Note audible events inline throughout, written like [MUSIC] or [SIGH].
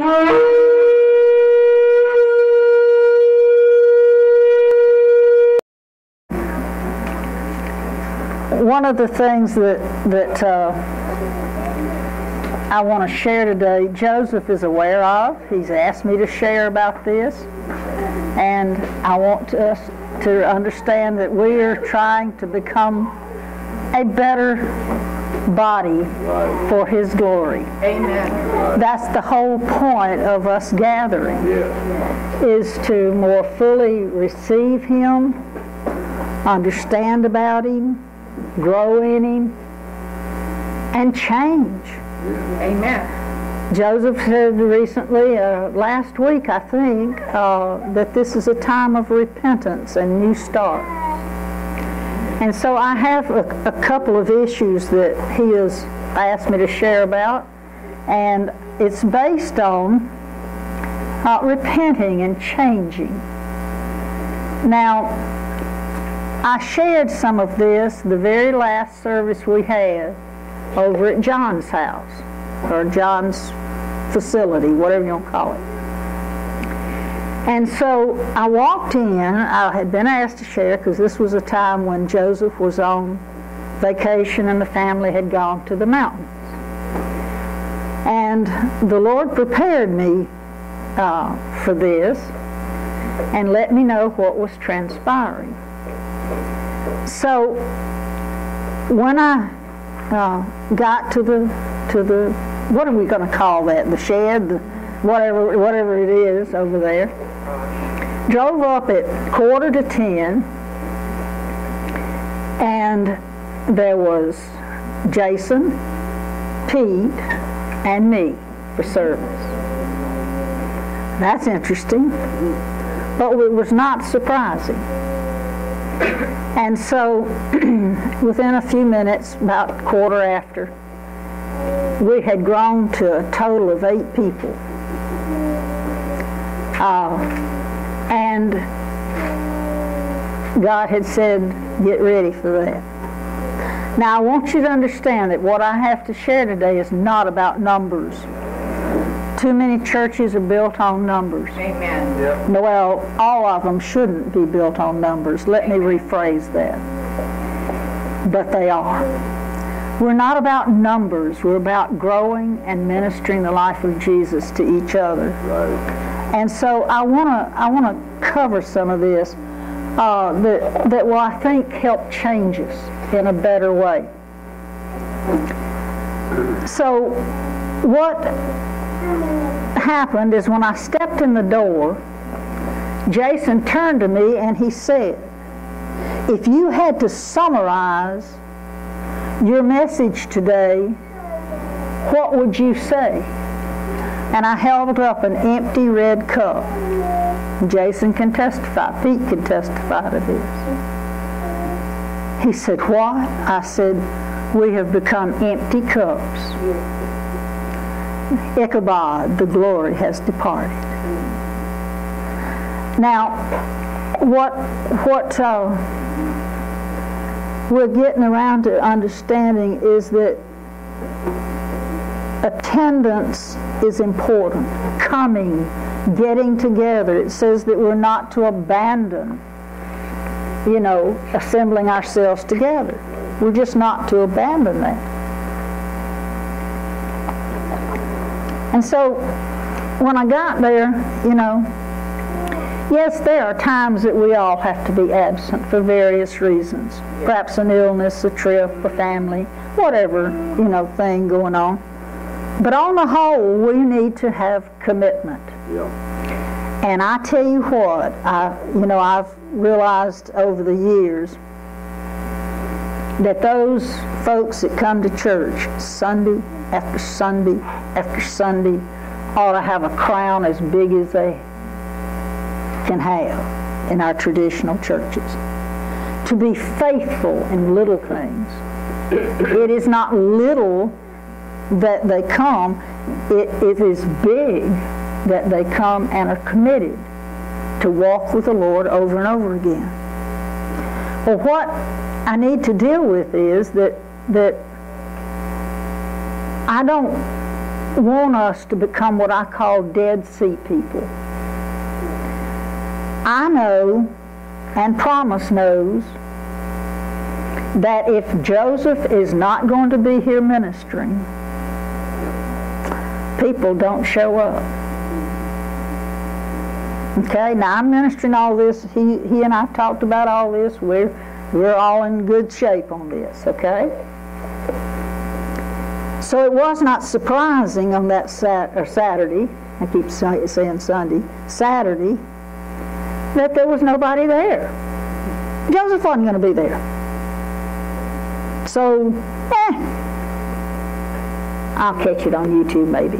One of the things that that uh, I want to share today, Joseph is aware of. He's asked me to share about this, and I want us to understand that we are trying to become a better body for His glory. Amen. That's the whole point of us gathering, is to more fully receive Him, understand about Him, grow in Him, and change. Amen. Joseph said recently, uh, last week I think, uh, that this is a time of repentance and new start. And so I have a, a couple of issues that he has asked me to share about, and it's based on uh, repenting and changing. Now, I shared some of this the very last service we had over at John's house, or John's facility, whatever you want to call it. And so I walked in. I had been asked to share because this was a time when Joseph was on vacation and the family had gone to the mountains. And the Lord prepared me uh, for this and let me know what was transpiring. So when I uh, got to the to the what are we going to call that? The shed, the, whatever whatever it is over there. Drove up at quarter to ten, and there was Jason, Pete, and me for service. That's interesting, but it was not surprising. And so, [CLEARS THROAT] within a few minutes, about quarter after, we had grown to a total of eight people. Uh, and God had said, get ready for that. Now, I want you to understand that what I have to share today is not about numbers. Too many churches are built on numbers. Amen. Yep. Well, all of them shouldn't be built on numbers. Let me rephrase that. But they are. We're not about numbers. We're about growing and ministering the life of Jesus to each other. And so I want to I want to cover some of this uh, that that will I think help change us in a better way. So what happened is when I stepped in the door, Jason turned to me and he said, if you had to summarize your message today, what would you say? And I held up an empty red cup. Jason can testify. Pete can testify to this. He said, What? I said, We have become empty cups. Ichabod, the glory has departed. Now, what what uh, we're getting around to understanding is that attendance is important. Coming, getting together. It says that we're not to abandon, you know, assembling ourselves together. We're just not to abandon that. And so when I got there, you know, yes, there are times that we all have to be absent for various reasons. Perhaps an illness, a trip, a family, whatever, you know, thing going on. But on the whole, we need to have commitment. Yeah. And I tell you what, I, you know, I've realized over the years that those folks that come to church Sunday after Sunday after Sunday ought to have a crown as big as they can have in our traditional churches. To be faithful in little things. It is not little that they come, it, it is big that they come and are committed to walk with the Lord over and over again. Well, what I need to deal with is that that I don't want us to become what I call Dead Sea people. I know, and Promise knows, that if Joseph is not going to be here ministering, people don't show up. Okay, now I'm ministering all this. He, he and I talked about all this. We're, we're all in good shape on this, okay? So it was not surprising on that sat- or Saturday, I keep say, saying Sunday, Saturday, that there was nobody there. Joseph wasn't going to be there. So, eh, I'll catch it on YouTube maybe,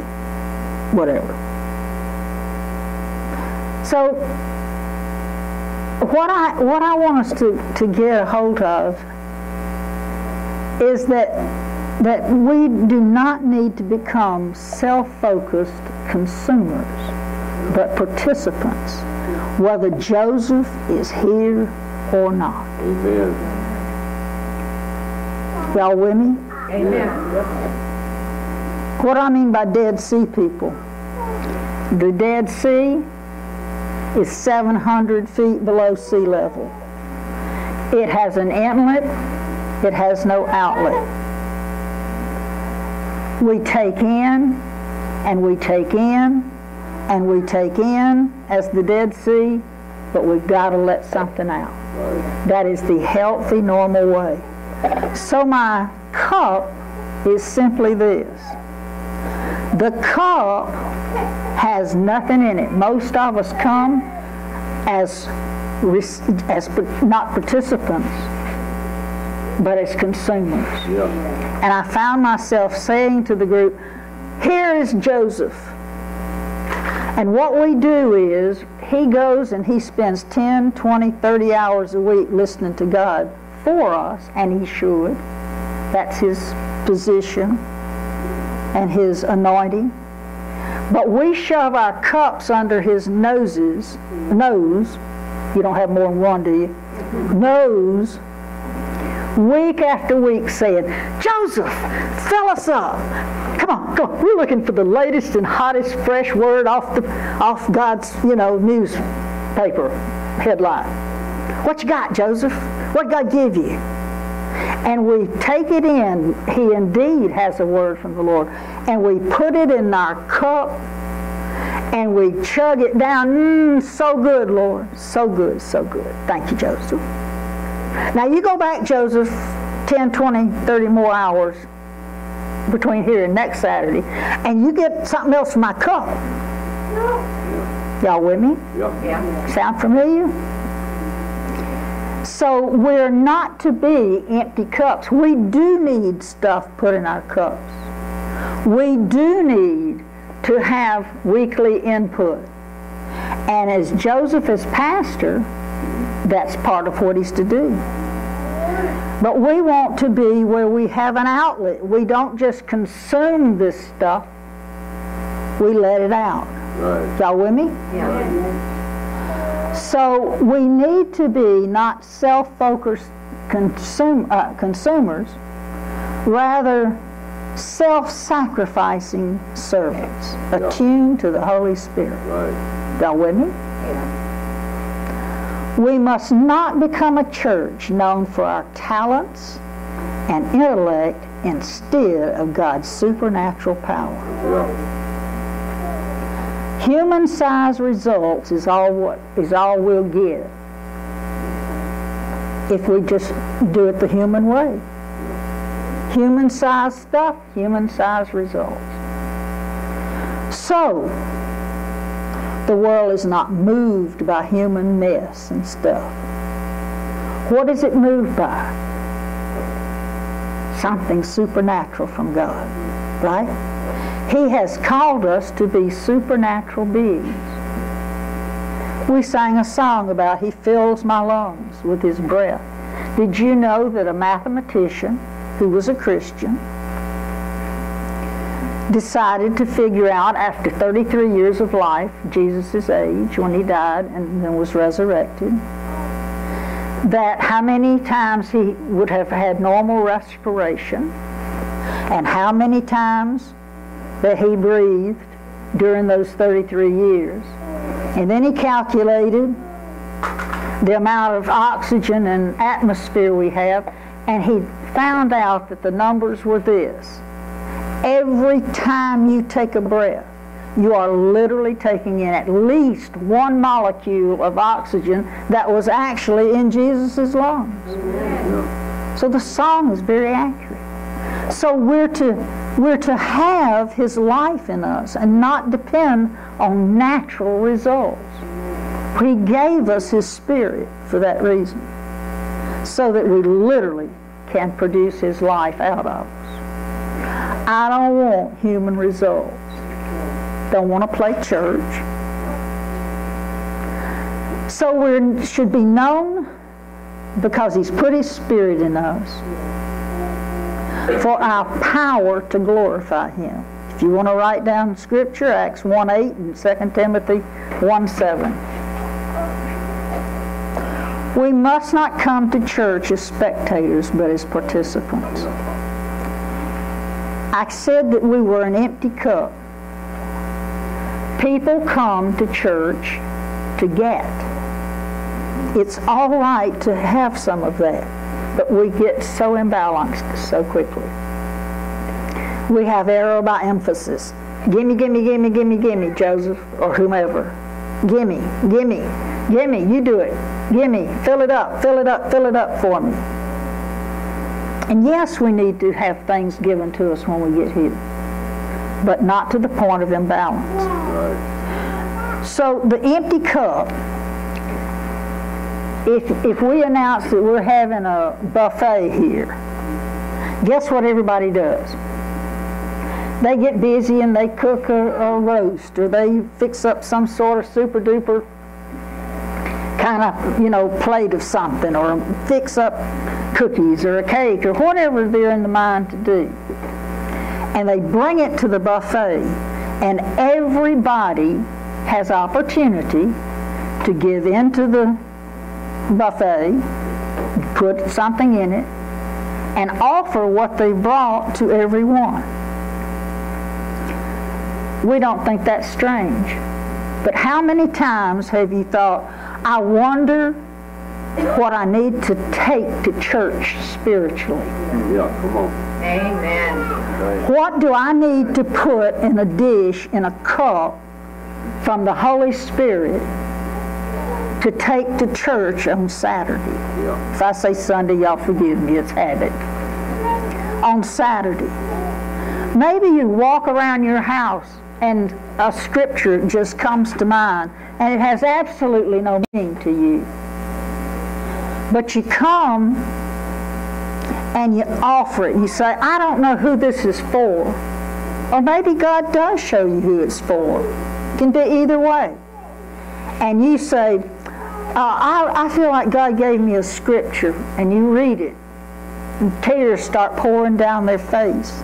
whatever. So, what I what I want us to, to get a hold of is that that we do not need to become self-focused consumers, but participants, whether Joseph is here or not. Amen. Y'all with me? Amen. What I mean by Dead Sea people, the Dead Sea is 700 feet below sea level. It has an inlet, it has no outlet. We take in, and we take in, and we take in as the Dead Sea, but we've got to let something out. That is the healthy, normal way. So my cup is simply this. The cup has nothing in it. Most of us come as, as not participants, but as consumers. Yeah. And I found myself saying to the group, here is Joseph. And what we do is, he goes and he spends 10, 20, 30 hours a week listening to God for us, and he should. That's his position and his anointing. But we shove our cups under his noses, nose, you don't have more than one, do you? Nose, week after week saying, Joseph, fill us up. Come on, come on. We're looking for the latest and hottest fresh word off the off God's, you know, newspaper headline. What you got, Joseph? What God give you? And we take it in. He indeed has a word from the Lord. And we put it in our cup and we chug it down. Mmm, so good, Lord. So good, so good. Thank you, Joseph. Now you go back, Joseph, 10, 20, 30 more hours between here and next Saturday, and you get something else from my cup. Y'all with me? Yeah. Yeah. Sound familiar? So we're not to be empty cups. We do need stuff put in our cups. We do need to have weekly input. And as Joseph is pastor, that's part of what he's to do. But we want to be where we have an outlet. We don't just consume this stuff, we let it out. Right. Y'all with me? Yeah. So we need to be not self-focused consum- uh, consumers, rather self-sacrificing servants, attuned to the Holy Spirit. Right. Y'all with me? We must not become a church known for our talents and intellect instead of God's supernatural power. Yeah. Human-sized results is all what is all we'll get if we just do it the human way. Human-sized stuff, human-sized results. So, the world is not moved by human mess and stuff. What is it moved by? Something supernatural from God, right? He has called us to be supernatural beings. We sang a song about He fills my lungs with His breath. Did you know that a mathematician who was a Christian decided to figure out after 33 years of life, Jesus' age, when he died and then was resurrected, that how many times he would have had normal respiration and how many times that he breathed during those 33 years. And then he calculated the amount of oxygen and atmosphere we have, and he found out that the numbers were this. Every time you take a breath, you are literally taking in at least one molecule of oxygen that was actually in Jesus' lungs. So the song is very accurate. So we're to, we're to have his life in us and not depend on natural results. He gave us his spirit for that reason, so that we literally can produce his life out of us. I don't want human results don't want to play church. So we should be known because he's put his spirit in us for our power to glorify him. If you want to write down scripture, Acts 1 8 and 2 Timothy 1 7. We must not come to church as spectators, but as participants. I said that we were an empty cup people come to church to get. It's all right to have some of that, but we get so imbalanced so quickly. We have error by emphasis. Gimme, gimme, gimme, gimme, gimme, Joseph, or whomever. Gimme, gimme, gimme, you do it. Gimme, fill it up, fill it up, fill it up for me. And yes, we need to have things given to us when we get here but not to the point of imbalance. So the empty cup, if, if we announce that we're having a buffet here, guess what everybody does? They get busy and they cook a, a roast or they fix up some sort of super duper kind of, you know, plate of something or fix up cookies or a cake or whatever they're in the mind to do and they bring it to the buffet, and everybody has opportunity to give into the buffet, put something in it, and offer what they brought to everyone. We don't think that's strange. But how many times have you thought, I wonder what I need to take to church spiritually? Yeah, come on. Amen. What do I need to put in a dish, in a cup, from the Holy Spirit to take to church on Saturday? Yeah. If I say Sunday, y'all forgive me, it's habit. On Saturday. Maybe you walk around your house and a scripture just comes to mind and it has absolutely no meaning to you. But you come and you offer it. and You say, I don't know who this is for. Or maybe God does show you who it's for. It can be either way. And you say, uh, I, I feel like God gave me a scripture, and you read it, and tears start pouring down their face.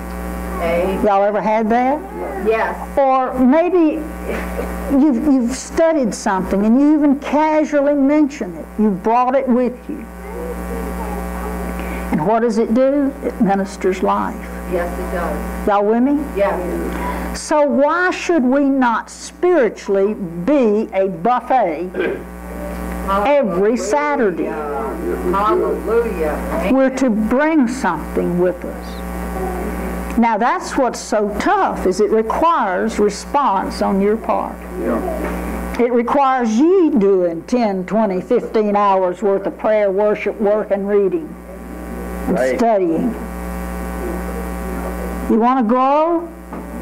Hey. Y'all ever had that? Yes. Or maybe you've, you've studied something and you even casually mention it. You brought it with you. And what does it do? It ministers life. Yes, it does. Y'all with me? Yes. So why should we not spiritually be a buffet every Saturday? Hallelujah. We're to bring something with us. Now that's what's so tough is it requires response on your part. Yeah. It requires you doing 10, 20, 15 hours worth of prayer, worship, work, and reading and Right. studying. You want to grow?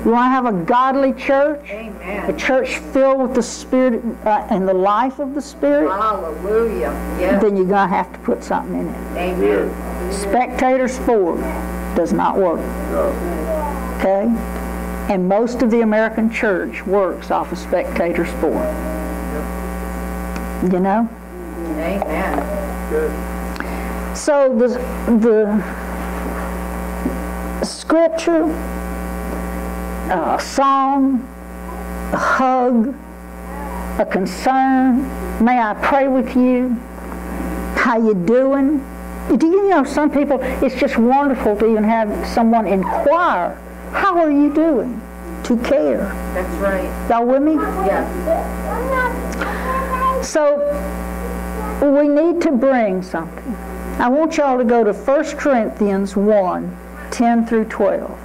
You want to have a godly church? A Amen. church filled with the Spirit uh, and the life of the Spirit? Hallelujah. Yes. Then you're going to have to put something in it. Amen. Spectator sport does not work. No. Okay? And most of the American church works off of spectator sport. You know? Amen. Good. So the, the scripture, a song, a hug, a concern, may I pray with you? How you doing? Do you know some people, it's just wonderful to even have someone inquire, how are you doing? to care. That's right. Y'all with me? Yes. So we need to bring something. I want y'all to go to 1 Corinthians 1, 10 through 12.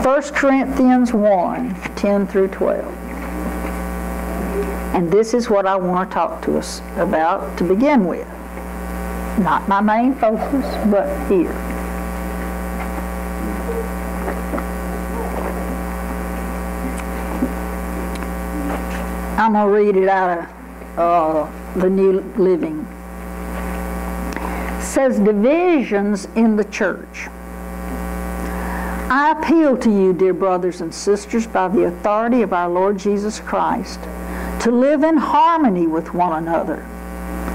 1 Corinthians 1, 10 through 12. And this is what I want to talk to us about to begin with. Not my main focus, but here. I'm going to read it out of uh, the New Living. It says divisions in the church. I appeal to you, dear brothers and sisters, by the authority of our Lord Jesus Christ, to live in harmony with one another.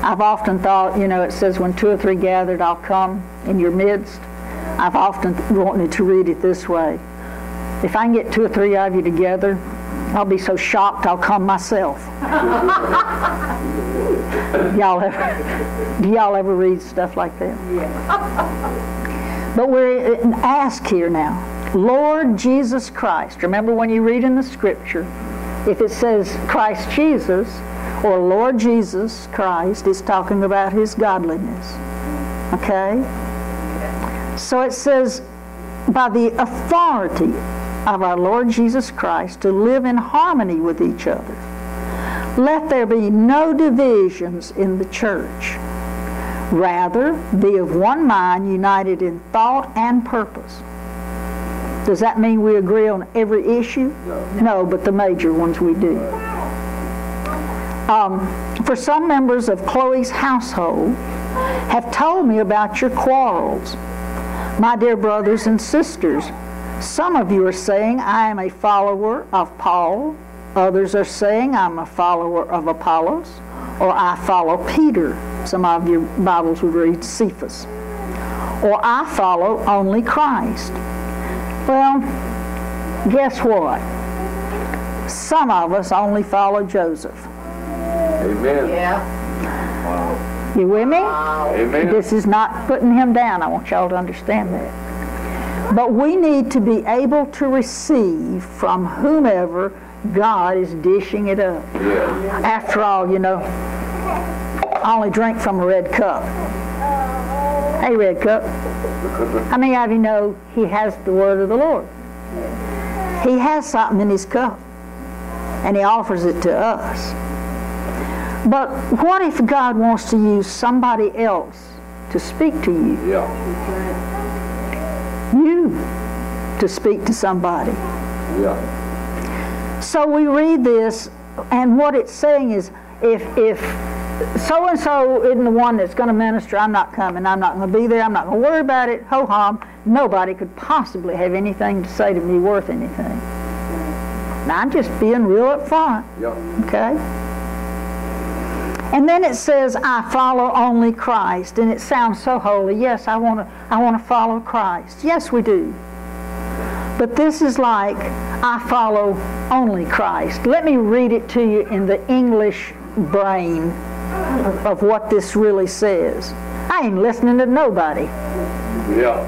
I've often thought, you know, it says, when two or three gathered, I'll come in your midst. I've often wanted to read it this way. If I can get two or three of you together, I'll be so shocked I'll come myself. [LAUGHS] y'all ever, do y'all ever read stuff like that? Yeah. But we're asked here now, Lord Jesus Christ. Remember when you read in the scripture, if it says Christ Jesus or Lord Jesus Christ, it's talking about his godliness. Okay? So it says, by the authority of our Lord Jesus Christ to live in harmony with each other. Let there be no divisions in the church. Rather, be of one mind, united in thought and purpose. Does that mean we agree on every issue? No. No, but the major ones we do. Um, for some members of Chloe's household have told me about your quarrels. My dear brothers and sisters, some of you are saying, I am a follower of Paul. Others are saying, I'm a follower of Apollos. Or I follow Peter. Some of your Bibles would read Cephas. Or I follow only Christ. Well, guess what? Some of us only follow Joseph. Amen. Yeah. Wow. You with me? Wow. Amen. This is not putting him down. I want y'all to understand that. But we need to be able to receive from whomever God is dishing it up. Yeah. After all, you know, only drink from a red cup. Hey, red cup. How many of you know he has the word of the Lord? He has something in his cup, and he offers it to us. But what if God wants to use somebody else to speak to you? Yeah. You to speak to somebody. Yeah. So we read this, and what it's saying is if, if so and so isn't the one that's going to minister, I'm not coming, I'm not going to be there, I'm not going to worry about it, ho hum, nobody could possibly have anything to say to me worth anything. Now, I'm just being real up front, Yeah. okay? And then it says, I follow only Christ. And it sounds so holy. Yes, I want to I want to follow Christ. Yes, we do. But this is like, I follow only Christ. Let me read it to you in the English brain of what this really says. I ain't listening to nobody. Yeah.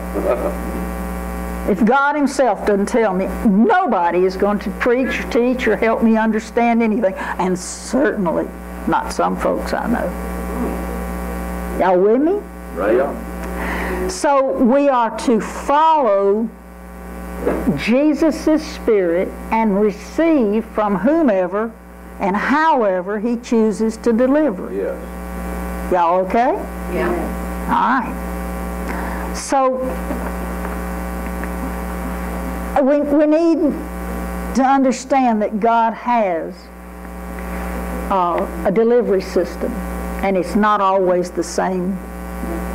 If God Himself doesn't tell me, nobody is going to preach, or teach, or help me understand anything. And certainly not some folks I know. Y'all with me? right. Yeah. So we are to follow Jesus' Spirit and receive from whomever and however He chooses to deliver. Yes. Y'all okay? Yeah. All right. So we, we need to understand that God has uh, a delivery system, and it's not always the same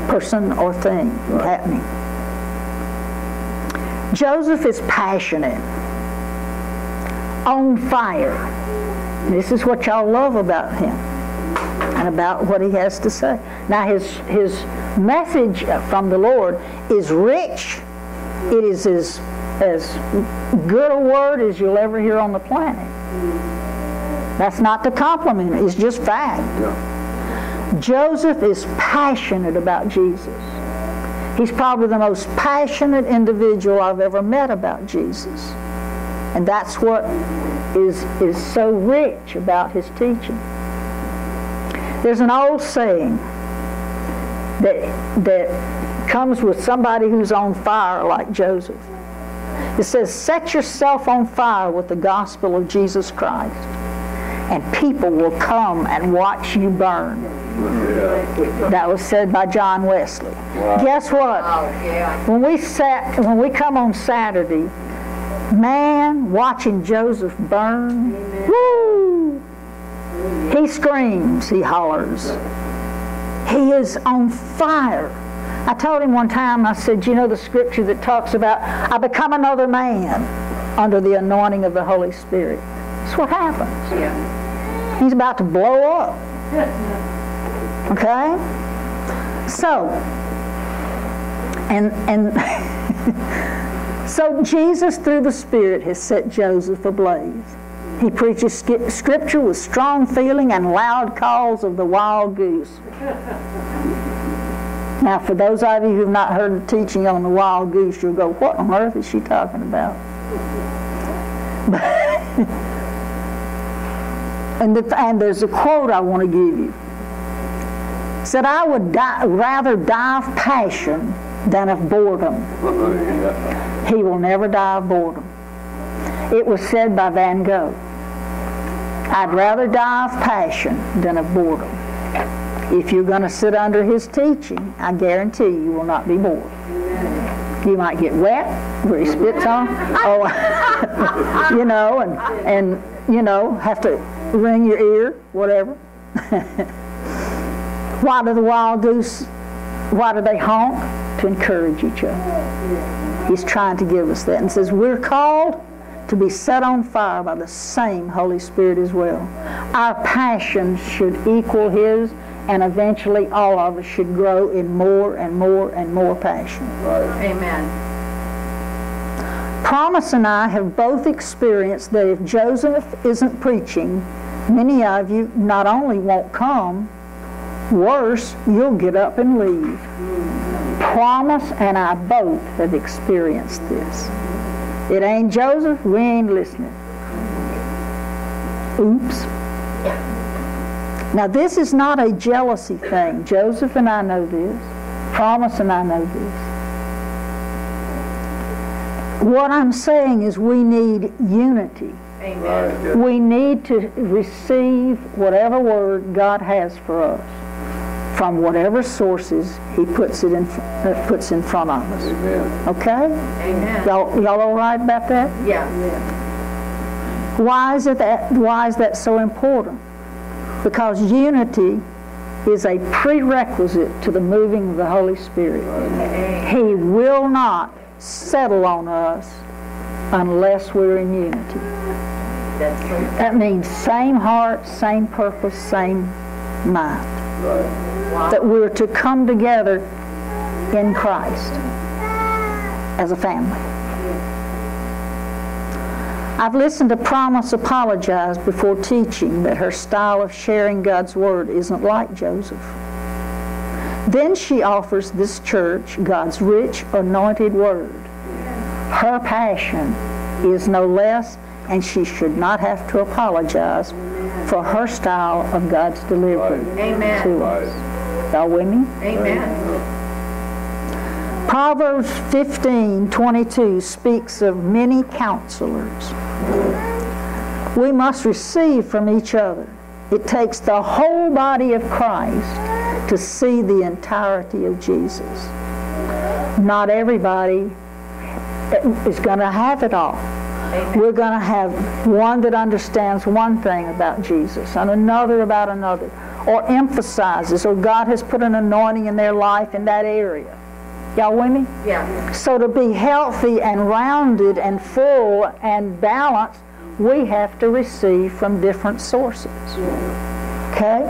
person or thing happening. Joseph is passionate, on fire. This is what y'all love about him and about what he has to say. Now, his, his message from the Lord is rich. It is as, as good a word as you'll ever hear on the planet. That's not the compliment, it's just fact. Yeah. Joseph is passionate about Jesus. He's probably the most passionate individual I've ever met about Jesus. And that's what is, is so rich about his teaching. There's an old saying that, that comes with somebody who's on fire like Joseph. It says, set yourself on fire with the gospel of Jesus Christ, and people will come and watch you burn. That was said by John Wesley. Guess what? Yeah. When we sat, when we come on Saturday, man, watching Joseph burn, woo! He screams, he hollers. He is on fire. I told him one time, I said, you know the scripture that talks about, I become another man under the anointing of the Holy Spirit. That's what happens. Yeah. He's about to blow up. [LAUGHS] Okay? So, and and [LAUGHS] so Jesus through the Spirit has set Joseph ablaze. He preaches scripture with strong feeling and loud calls of the wild goose. Now, for those of you who've not heard the teaching on the wild goose, you'll go, what on earth is she talking about? [LAUGHS] and, the, and there's a quote I want to give you said, I would die, rather die of passion than of boredom. He will never die of boredom. It was said by Van Gogh. I'd rather die of passion than of boredom. If you're going to sit under his teaching, I guarantee you will not be bored. You might get wet where he spits on, oh, [LAUGHS] you know, and, and, you know, have to wring your ear, whatever. [LAUGHS] Why do the wild goose, why do they honk? To encourage each other. He's trying to give us that and says we're called to be set on fire by the same Holy Spirit as well. Our passion should equal His and eventually all of us should grow in more and more and more passion. Amen. Promise and I have both experienced that if Joseph isn't preaching, many of you not only won't come, Worse, you'll get up and leave. Promise and I both have experienced this. It ain't Joseph, we ain't listening. Oops. Now, this is not a jealousy thing. Joseph and I know this. Promise and I know this. What I'm saying is we need unity. Amen. We need to receive whatever word God has for us from whatever sources He puts it in uh, puts in front of us. Amen. Okay? Amen. Y'all, y'all all right about that? Yeah. Why is it that? Why is that so important? Because unity is a prerequisite to the moving of the Holy Spirit. He will not settle on us unless we're in unity. That's true. That means same heart, same purpose, same mind. That we're to come together in Christ as a family. I've listened to Promise apologize before teaching that her style of sharing God's Word isn't like Joseph. Then she offers this church God's rich, anointed Word. Her passion is no less, and she should not have to apologize for her style of God's delivery Amen. to us. Y'all with me? Amen. Proverbs 15, 22 speaks of many counselors. We must receive from each other. It takes the whole body of Christ to see the entirety of Jesus. Not everybody is going to have it all. We're going to have one that understands one thing about Jesus and another about another, or emphasizes, or God has put an anointing in their life in that area. Y'all with me? Yeah. So to be healthy and rounded and full and balanced, we have to receive from different sources. Okay?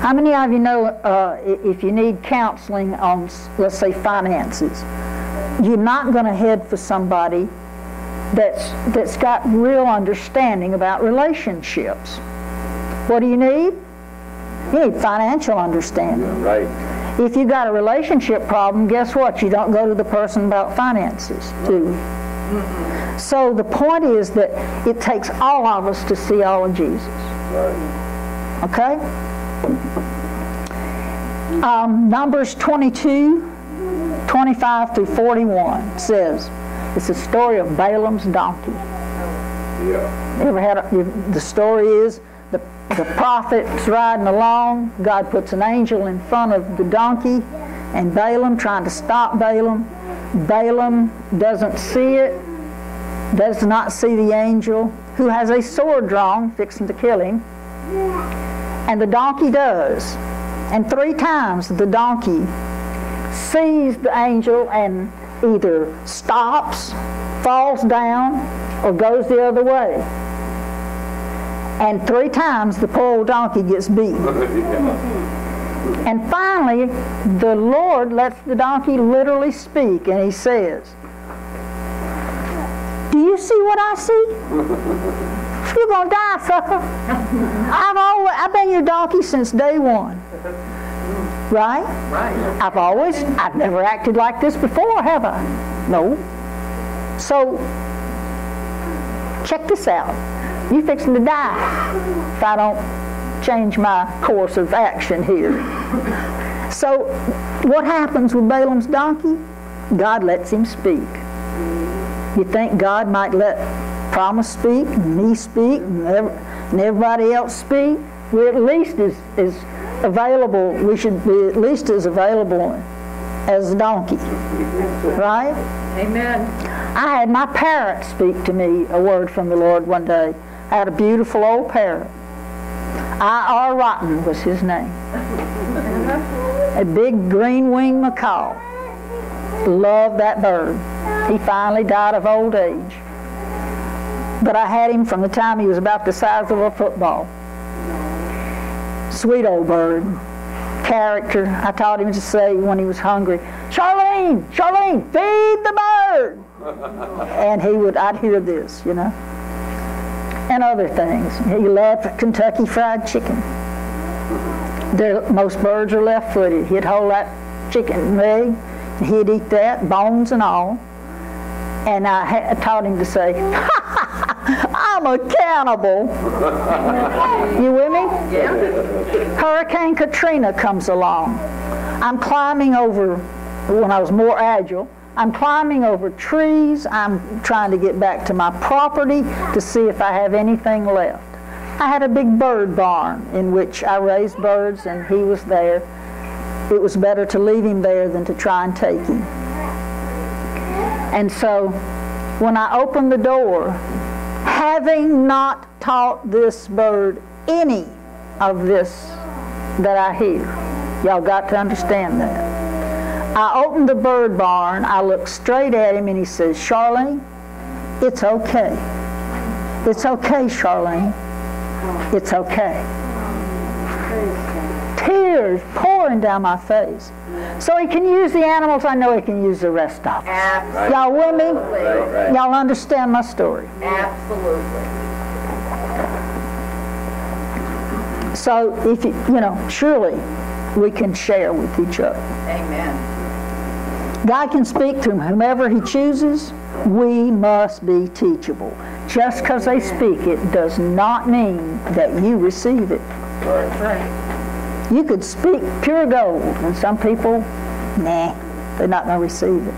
How many of you know uh, if you need counseling on, let's say, finances, you're not going to head for somebody that's, that's got real understanding about relationships. What do you need? You need financial understanding. Right. If you got a relationship problem, guess what? You don't go to the person about finances, do you? So the point is that it takes all of us to see all of Jesus. Right. Okay? Um, Numbers 22, 25 through 41 says, it's a story of Balaam's donkey. Yeah. You ever had a, you, the story is the, the prophet's riding along, God puts an angel in front of the donkey, and Balaam trying to stop Balaam. Balaam doesn't see it, does not see the angel, who has a sword drawn, fixing to kill him. And the donkey does. And three times the donkey sees the angel and either stops, falls down, or goes the other way. And three times the poor old donkey gets beaten. And finally, the Lord lets the donkey literally speak, and he says, Do you see what I see? You're gonna die, sucker. I've always, I've been your donkey since day one. Right? Right. I've always, I've never acted like this before, have I? No. So, check this out. You fixing to die if I don't change my course of action here. So, what happens with Balaam's donkey? God lets him speak. You think God might let Promise speak, and me speak, and, and everybody else speak? We at least is, is available, we should be at least as available as the donkey. Right? Amen. I had my parrot speak to me a word from the Lord one day. I had a beautiful old parrot. I.R. Rotten was his name. A big green-winged macaw. Loved that bird. He finally died of old age. But I had him from the time he was about the size of a football. Sweet old bird. Character. I taught him to say when he was hungry, Charleen, Charleen, feed the bird [LAUGHS] and he would I'd hear this, you know, and other things. He loved Kentucky Fried Chicken. There, most birds are left-footed. He'd hold that chicken leg, and he'd eat that, bones and all. And I, ha- I taught him to say, [LAUGHS] "I'm a cannibal." you with me? Yeah. Hurricane Katrina comes along. I'm climbing over, when I was more agile, I'm climbing over trees. I'm trying to get back to my property to see if I have anything left. I had a big bird barn in which I raised birds and he was there. It was better to leave him there than to try and take him. And so when I opened the door, having not taught this bird any of this that I hear. Y'all got to understand that. I opened the bird barn, I looked straight at him, and he says, Charleen, it's okay. It's okay, Charleen. It's okay. Tears pouring down my face. So he can use the animals, I know he can use the rest of them. Absolutely. Y'all with me? Absolutely. Y'all understand my story. Absolutely. So if you, you know, surely we can share with each other. Amen. God can speak to whomever He chooses. We must be teachable. Just because they speak it does not mean that you receive it. Right. You could speak pure gold, and some people, nah, they're not going to receive it.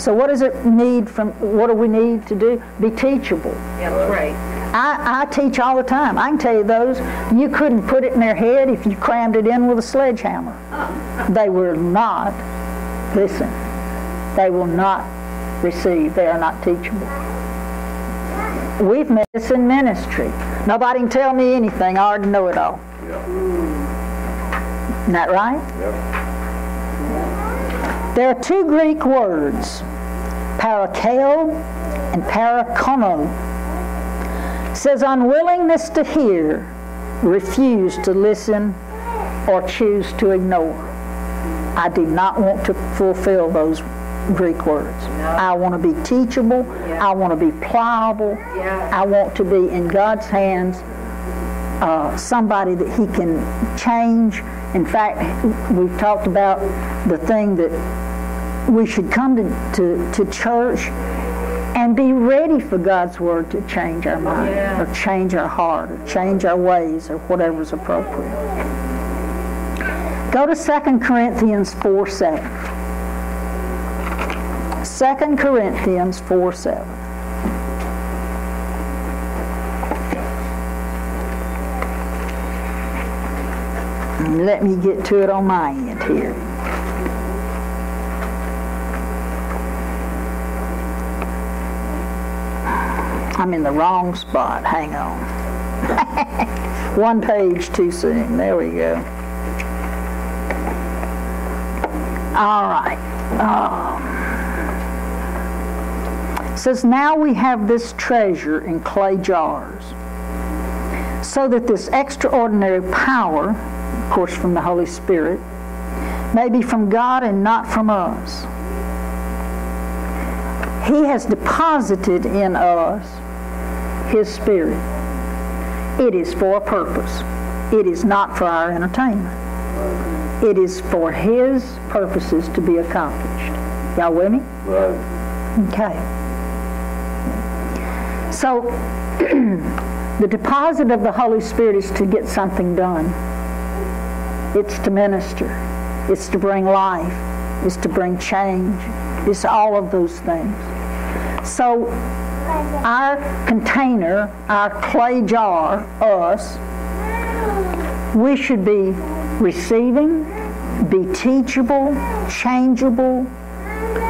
So what does it need from, what do we need to do? Be teachable. That's right. I, I teach all the time. I can tell you those, you couldn't put it in their head if you crammed it in with a sledgehammer. They will not listen. They will not receive. They are not teachable. We've met this in ministry. Nobody can tell me anything. I already know it all. Isn't that right? There are two Greek words, parakeo and parakono. It says unwillingness to hear, refuse to listen, or choose to ignore. I do not want to fulfill those Greek words. I want to be teachable. I want to be pliable. Yeah. I want to be in God's hands, uh, somebody that He can change. In fact, we've talked about the thing that we should come to, to, to church and be ready for God's word to change our mind Yeah. or change our heart or change our ways or whatever's appropriate. Go to 2 Corinthians 4 7. 2 Corinthians 4 7. Let me get to it on my end here. I'm in the wrong spot. Hang on. [LAUGHS] One page too soon. There we go. All right. Um, it says, Now we have this treasure in clay jars, so that this extraordinary power, of course from the Holy Spirit, maybe from God and not from us. He has deposited in us His Spirit. It is for a purpose. It is not for our entertainment. It is for His purposes to be accomplished. Y'all with me? Right. Okay. So, [CLEARS THROAT] the deposit of the Holy Spirit is to get something done. It's to minister. It's to bring life. It's to bring change. It's all of those things. So, our container, our clay jar, us, we should be receiving, be teachable, changeable,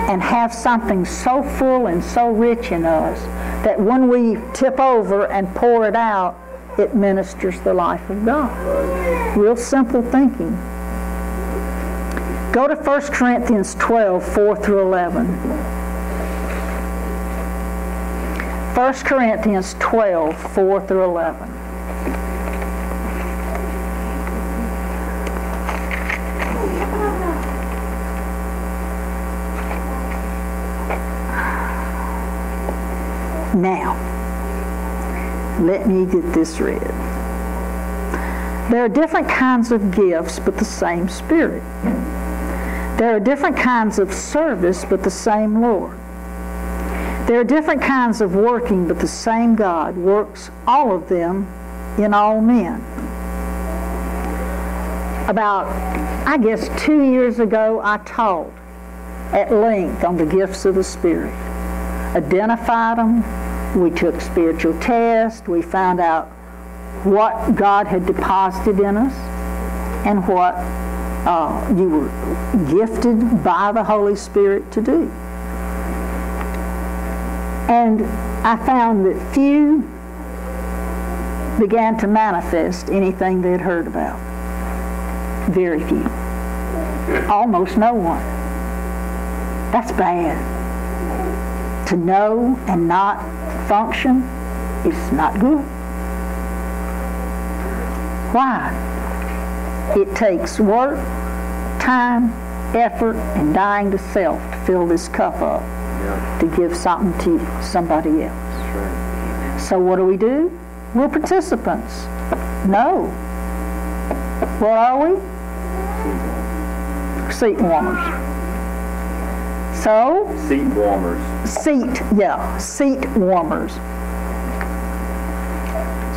and have something so full and so rich in us that when we tip over and pour it out, it ministers the life of God. Real simple thinking. Go to 1 Corinthians 12, 4 through 11. 1 Corinthians 12, 4 through 11. Now, let me get this read. There are different kinds of gifts, but the same Spirit. There are different kinds of service, but the same Lord. There are different kinds of working, but the same God works all of them in all men. About, I guess, two years ago, I taught at length on the gifts of the Spirit. Identified them. We took spiritual tests. We found out what God had deposited in us and what uh, you were gifted by the Holy Spirit to do. And I found that few began to manifest anything they had heard about. Very few. Almost no one. That's bad. To know and not function is not good. Why? It takes work, time, effort, and dying to self to fill this cup up Yeah. to give something to somebody else. Right. So what do we do? We're participants. No. What are we? Seat warmers. So, Seat warmers. seat, yeah, seat warmers.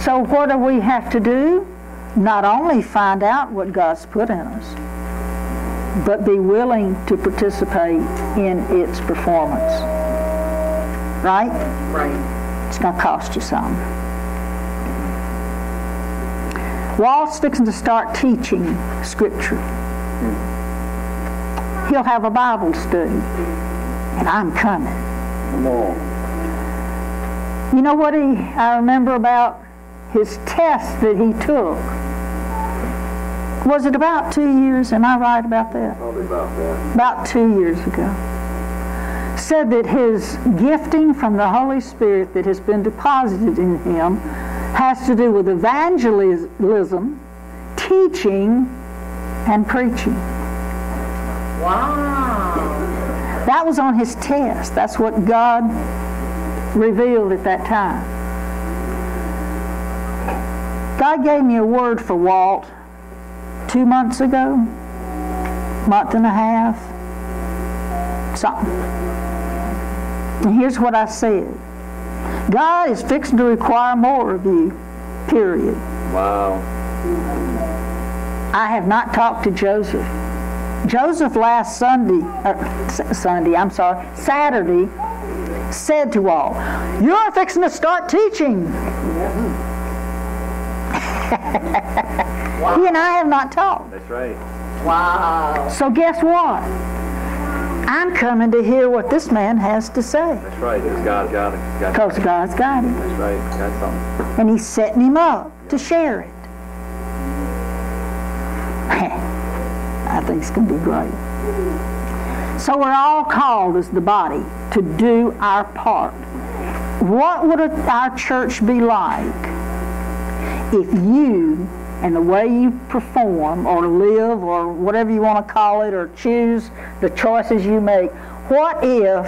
So what do we have to do? Not only find out what God's put in us, but be willing to participate in its performance. Right? Right. It's going to cost you some. Walt's fixing to start teaching Scripture. Hmm. He'll have a Bible study, and I'm coming. Come on. You know what he, I remember about his test that he took? Was it about two years? Am I right about that? Probably about that. About two years ago. Said that his gifting from the Holy Spirit that has been deposited in him has to do with evangelism, teaching, and preaching. Wow. That was on his test. That's what God revealed at that time. God gave me a word for Walt two months ago, month and a half, something. And here's what I said. God is fixing to require more of you, period. Wow. I have not talked to Joseph. Joseph last Sunday, uh, S- Sunday, I'm sorry, Saturday, said to all, You're fixing to start teaching. [LAUGHS] He and I have not talked. That's right. Wow. So guess what? I'm coming to hear what this man has to say. That's right. It's God. God. God. Because God's got him. That's right. Got something. And he's setting him up to share it. [LAUGHS] I think it's going to be great. So we're all called as the body to do our part. What would our church be like if you and the way you perform or live or whatever you want to call it or choose the choices you make, what if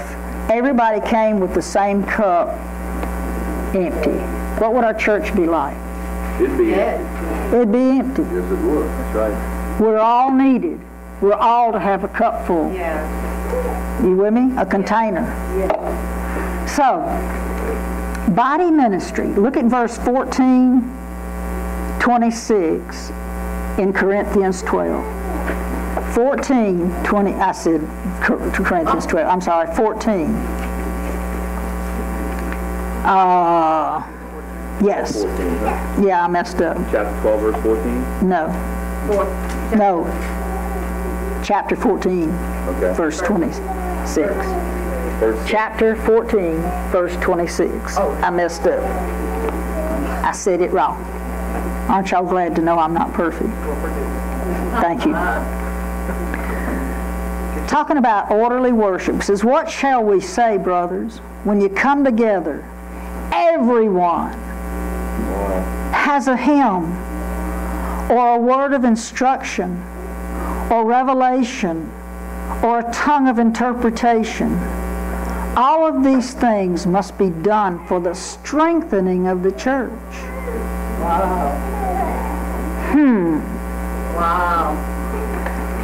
everybody came with the same cup empty? What would our church be like? It'd be. Yes. It'd be empty. Yes, it would. That's right. We're all needed. We're all to have a cup full. Yes. You with me? A container. So, body ministry. Look at verse 14, 26 in Corinthians 12. 14, 20, I said Corinthians 12. I'm sorry, 14. Uh, yes. 14. huh? Yeah, I messed up. Chapter 12, verse 14. No, Four. No. Chapter 14, Okay. verse 26. Verse Chapter 14, verse 26. I messed up. I said it wrong. Aren't y'all glad to know I'm not perfect? Thank you. Talking about orderly worship says, What shall we say, brothers, when you come together? Everyone has a hymn or a word of instruction or revelation or a tongue of interpretation. All of these things must be done for the strengthening of the church. Wow. Hmm. Wow.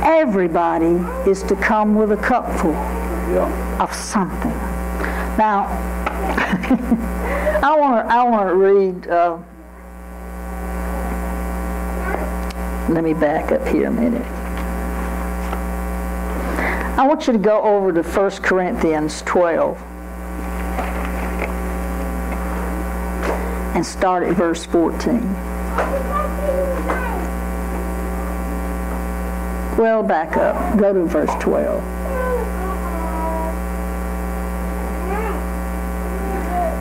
Everybody is to come with a cupful Yeah. of something. Now, [LAUGHS] I want to I want to read. Uh, let me back up here a minute. I want you to go over to 1 Corinthians 12 and start at verse 14. Well, back up. Go to verse 12.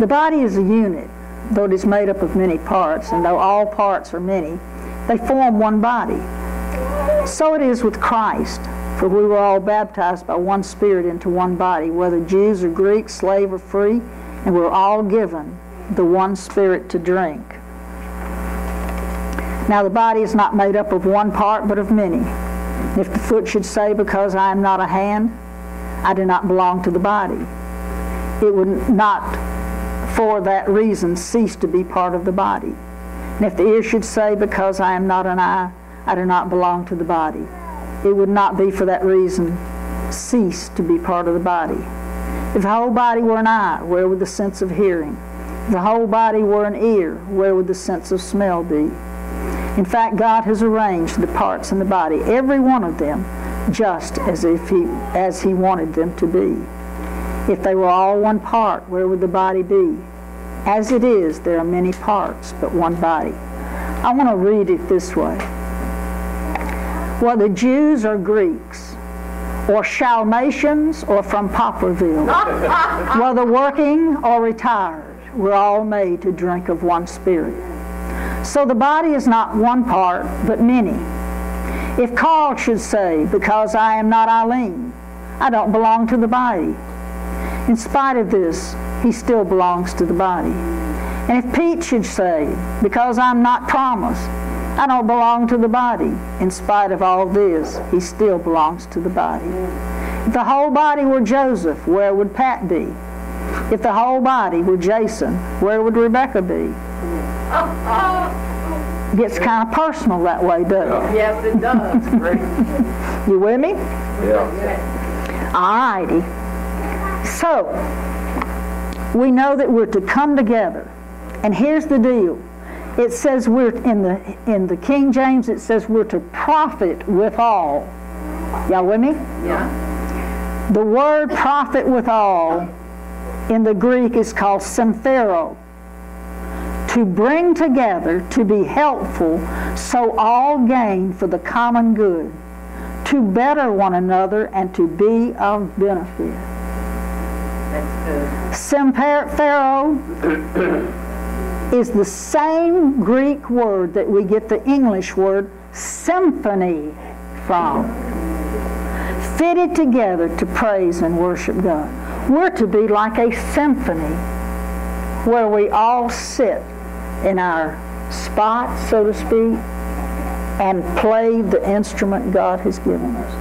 The body is a unit, though it is made up of many parts, and though all parts are many, they form one body. So it is with Christ, for we were all baptized by one Spirit into one body, whether Jews or Greeks, slave or free, and we were all given the one Spirit to drink. Now the body is not made up of one part, but of many. If the foot should say, Because I am not a hand, I do not belong to the body, it would not for that reason cease to be part of the body. And if the ear should say, Because I am not an eye, I do not belong to the body, it would not be for that reason cease to be part of the body. If the whole body were an eye, where would the sense of hearing? If the whole body were an ear, where would the sense of smell be? In fact, God has arranged the parts in the body, every one of them, just as if he as he wanted them to be. If they were all one part, where would the body be? As it is, there are many parts, but one body. I want to read it this way. Whether Jews or Greeks, or Shalmatians or from Poplarville, [LAUGHS] whether working or retired, we're all made to drink of one spirit. So the body is not one part, but many. If Carl should say, Because I am not Eileen, I don't belong to the body. In spite of this, he still belongs to the body. And if Pete should say, Because I'm not promised, I don't belong to the body. In spite of all this, he still belongs to the body. If the whole body were Joseph, where would Pat be? If the whole body were Jason, where would Rebecca be? Gets kind of personal that way, doesn't it? Yes, it does. You with me? Yeah. All righty. So, we know that we're to come together. And here's the deal. It says we're in the in the King James it says we're to profit with all. Y'all with me? Yeah. The word profit with all in the Greek is called symphero. To bring together, to be helpful, so all gain for the common good, to better one another and to be of benefit. Symphero is the same Greek word that we get the English word symphony from. Fitted together to praise and worship God. We're to be like a symphony where we all sit in our spot, so to speak, and play the instrument God has given us.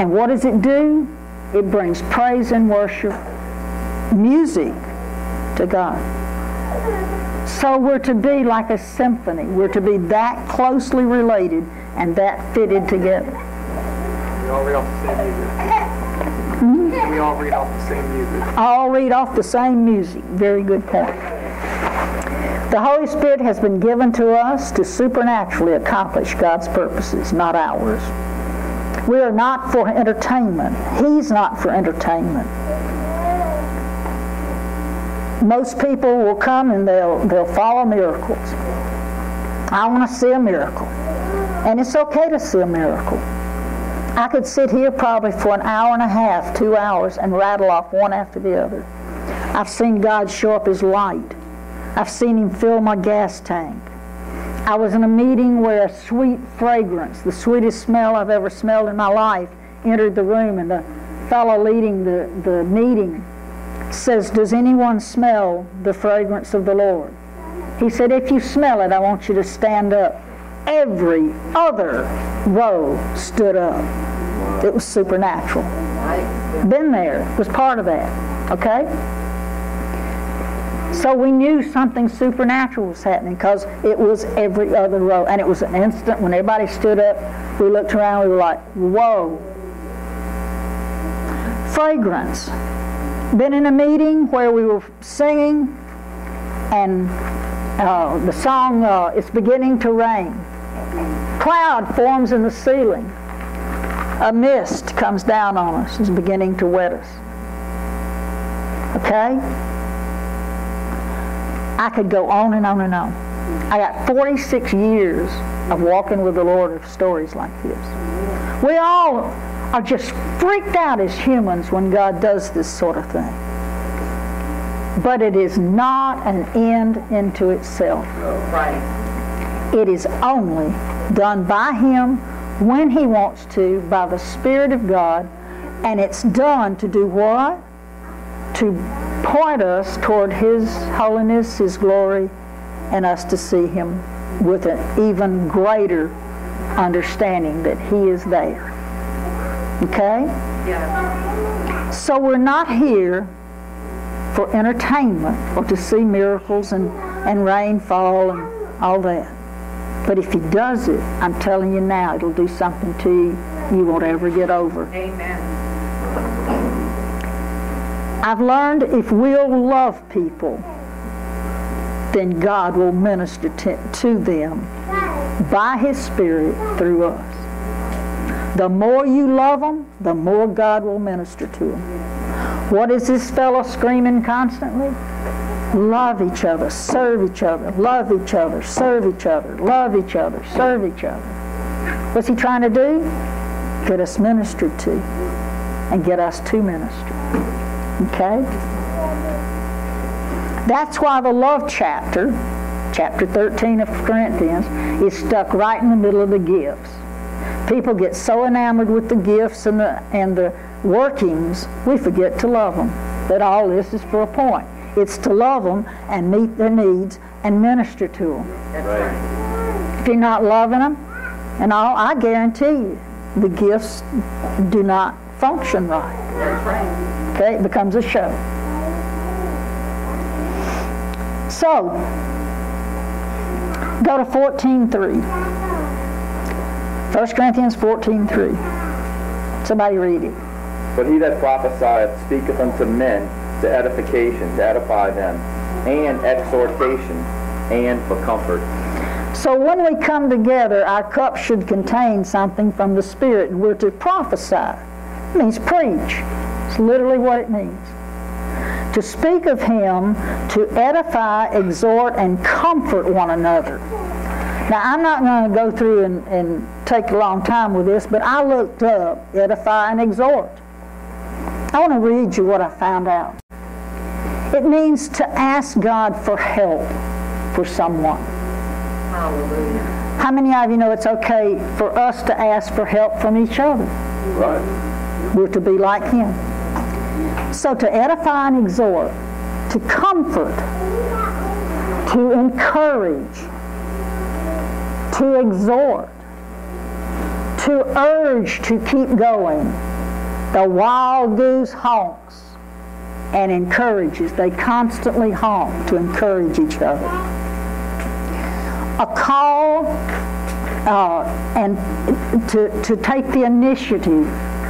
And what does it do? It brings praise and worship, music to God. So we're to be like a symphony. We're to be that closely related and that fitted together. We all read off the same music. Hmm? We all read off the same music. All read off the same music. Very good point. The Holy Spirit has been given to us to supernaturally accomplish God's purposes, not ours. We are not for entertainment. He's not for entertainment. Most people will come and they'll, they'll follow miracles. I want to see a miracle. And it's okay to see a miracle. I could sit here probably for an hour and a half, two hours, and rattle off one after the other. I've seen God show up as light. I've seen Him fill my gas tank. I was in a meeting where a sweet fragrance, the sweetest smell I've ever smelled in my life, entered the room, and the fellow leading the, the meeting says, Does anyone smell the fragrance of the Lord? He said, If you smell it, I want you to stand up. Every other row stood up. It was supernatural. Been there, was part of that. Okay? So we knew something supernatural was happening because it was every other row. And it was an instant when everybody stood up, we looked around, we were like, whoa. Fragrance. Been in a meeting where we were singing and uh, the song, uh, It's Beginning to Rain. Cloud forms in the ceiling. A mist comes down on us, it's beginning to wet us. Okay? I could go on and on and on. I got 46 years of walking with the Lord of stories like this. We all are just freaked out as humans when God does this sort of thing. But it is not an end into itself. It is only done by Him when He wants to, by the Spirit of God, and it's done to do what? To point us toward His holiness, His glory, and us to see Him with an even greater understanding that He is there. Okay? Yeah. So we're not here for entertainment or to see miracles and, and rainfall and all that. But if he does it, I'm telling you now, it'll do something to you you won't ever get over. Amen. I've learned if we'll love people, then God will minister to, to them by His Spirit through us. The more you love them, the more God will minister to them. What is this fellow screaming constantly? Love each other, serve each other, love each other, serve each other, love each other, serve each other. What's he trying to do? Get us ministered to and get us to minister. Okay? That's why the love chapter, chapter 13 of Corinthians, is stuck right in the middle of the gifts. People get so enamored with the gifts and the, and the workings, we forget to love them. That all this is for a point. It's to love them and meet their needs and minister to them. Right. If you're not loving them and all, I guarantee you, the gifts do not function right. Okay, it becomes a show. So, go to 14.3. 1 Corinthians 14.3. Somebody read it. But he that prophesieth speaketh unto men to edification, to edify them, and exhortation, and for comfort. So when we come together, our cup should contain something from the Spirit. and We're to prophesy. It means preach. It's literally what it means. To speak of Him, to edify, exhort, and comfort one another. Now, I'm not going to go through and, and take a long time with this, but I looked up edify and exhort. I want to read you what I found out. It means to ask God for help for someone. Hallelujah. How many of you know it's okay for us to ask for help from each other? Right. We're to be like Him. So to edify and exhort, to comfort, to encourage, to exhort, to urge to keep going. The wild goose honks and encourages. They constantly honk to encourage each other. A call uh, and to, to take the initiative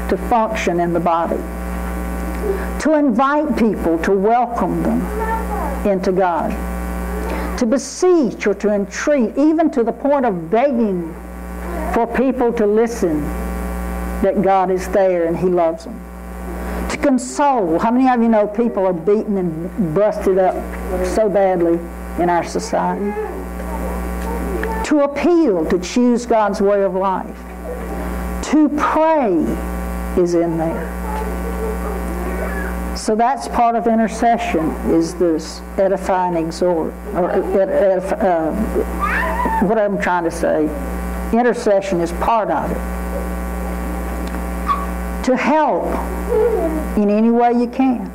to function in the body. To invite people, to welcome them into God. To beseech or to entreat, even to the point of begging for people to listen that God is there and He loves them. To console. How many of you know people are beaten and busted up so badly in our society? To appeal, to choose God's way of life. To pray is in there. So that's part of intercession is this edify and exhort, or edify, uh, what I'm trying to say. Intercession is part of it. To help in any way you can.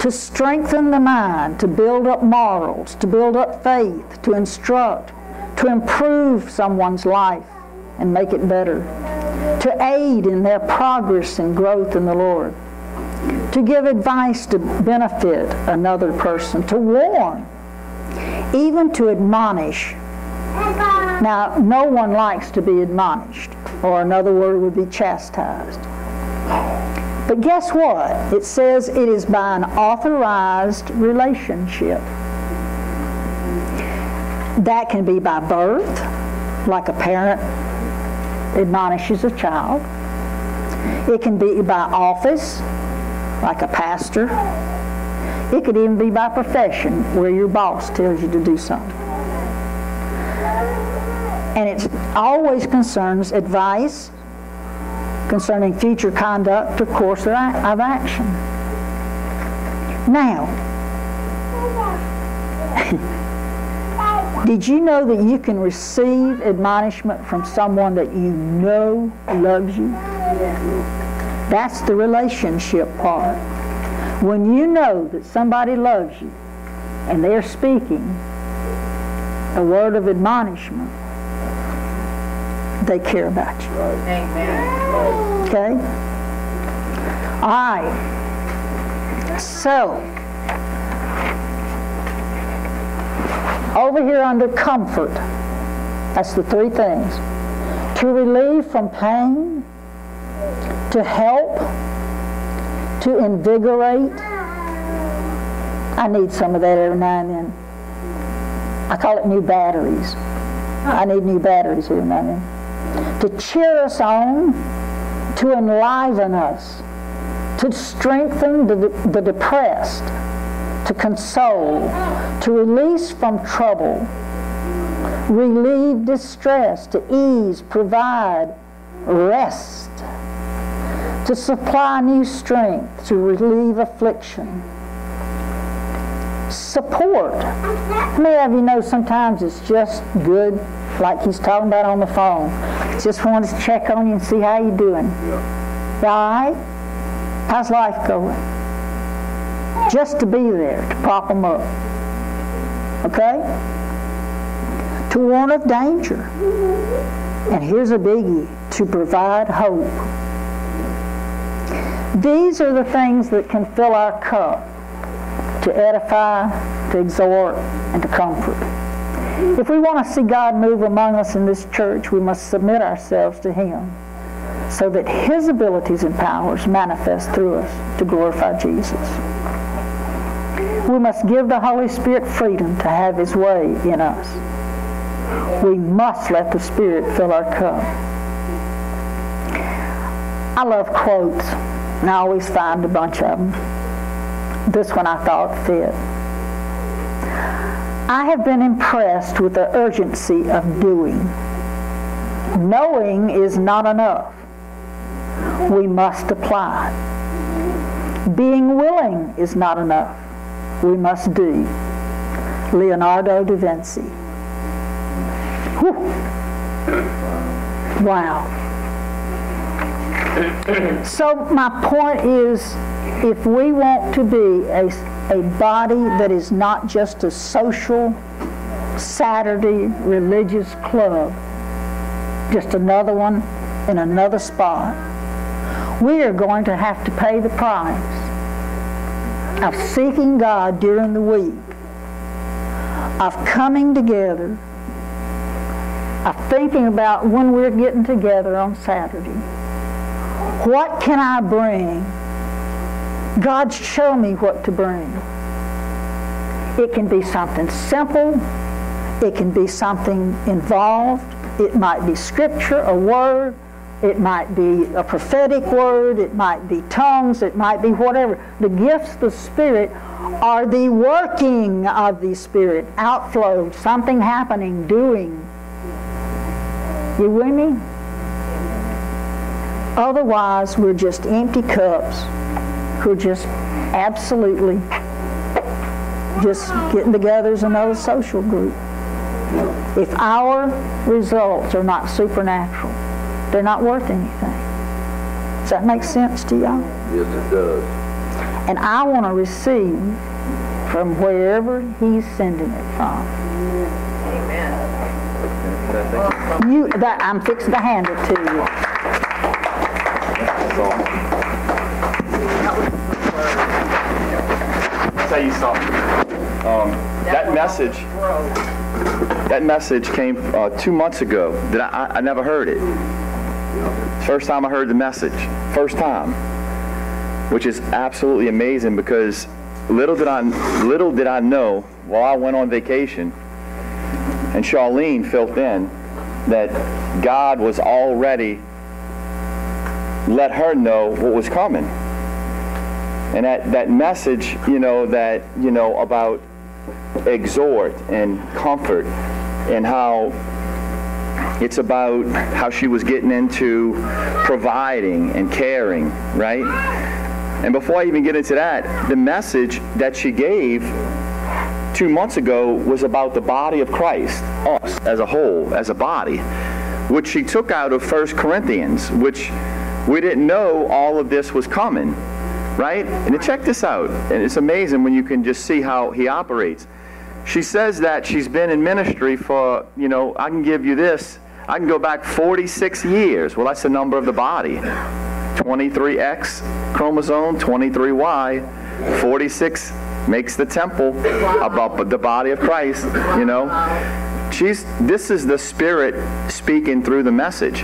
To strengthen the mind, to build up morals, to build up faith, to instruct, to improve someone's life and make it better. To aid in their progress and growth in the Lord to give advice to benefit another person, to warn, even to admonish. Now, no one likes to be admonished, or another word would be chastised. But guess what? It says it is by an authorized relationship. That can be by birth, like a parent admonishes a child. It can be by office, like a pastor. It could even be by profession, where your boss tells you to do something. And it always concerns advice concerning future conduct or course of action. Now, [LAUGHS] did you know that you can receive admonishment from someone that you know loves you? That's the relationship part. When you know that somebody loves you and they're speaking a word of admonishment, they care about you. Amen. Okay? All right. So, over here under comfort, that's the three things. To relieve from pain, to help, to invigorate. I need some of that every now and then. I call it new batteries. I need new batteries every now and then. To cheer us on, to enliven us, to strengthen the, the depressed, to console, to release from trouble, relieve distress, to ease, provide, rest to supply new strength, to relieve affliction. Support. How many of you know sometimes it's just good, like he's talking about on the phone. Just wanted to check on you and see how you're doing. You all right? How's life going? Just to be there, to prop them up. Okay? To warn of danger. And here's a biggie, to provide hope. These are the things that can fill our cup to edify, to exhort, and to comfort. If we want to see God move among us in this church, we must submit ourselves to Him so that His abilities and powers manifest through us to glorify Jesus. We must give the Holy Spirit freedom to have his way in us. We must let the Spirit fill our cup. I love quotes, and I always find a bunch of them. This one I thought fit. I have been impressed with the urgency of doing. Knowing is not enough. We must apply. Being willing is not enough. We must do. Leonardo da Vinci. Whew. Wow. So my point is, if we want to be a, a body that is not just a social Saturday religious club, just another one in another spot, we are going to have to pay the price of seeking God during the week, of coming together, of thinking about when we're getting together on Saturday. What can I bring? God, show me what to bring. It can be something simple. It can be something involved. It might be scripture, a word. It might be a prophetic word. It might be tongues. It might be whatever. The gifts of the Spirit are the working of the Spirit, outflow, something happening, doing. You with me? Otherwise, we're just empty cups. We're just absolutely just getting together as another social group. If our results are not supernatural, they're not worth anything. Does that make sense to y'all? Yes, it does. And I want to receive from wherever He's sending it from. Amen. You, that I'm fixing to hand it to you. Tell you something. Um, that message, that message came uh, two months ago. That I, I, I never heard it. First time I heard the message. First time, which is absolutely amazing because little did I little did I know while I went on vacation, and Charleen filled in that God was already let her know what was coming. And that, that message, you know, that, you know, about exhort and comfort and how it's about how she was getting into providing and caring, right? And before I even get into that, the message that she gave two months ago was about the body of Christ, us as a whole, as a body, which she took out of First Corinthians, which we didn't know all of this was coming right? And check this out. And it's amazing when you can just see how he operates. She says that she's been in ministry for, you know, I can give you this. I can go back 46 years. Well, that's the number of the body. 23X chromosome, 23Y, 46 makes the temple about the body of Christ, you know. She's this is the spirit speaking through the message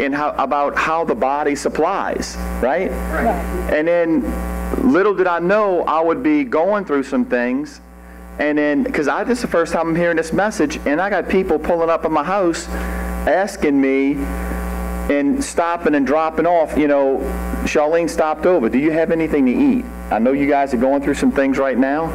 in how about how the body supplies, right? right? And then little did I know I would be going through some things and then because I this is the first time I'm hearing this message and I got people pulling up at my house asking me and stopping and dropping off, you know, Charleen stopped over. Do you have anything to eat? I know you guys are going through some things right now.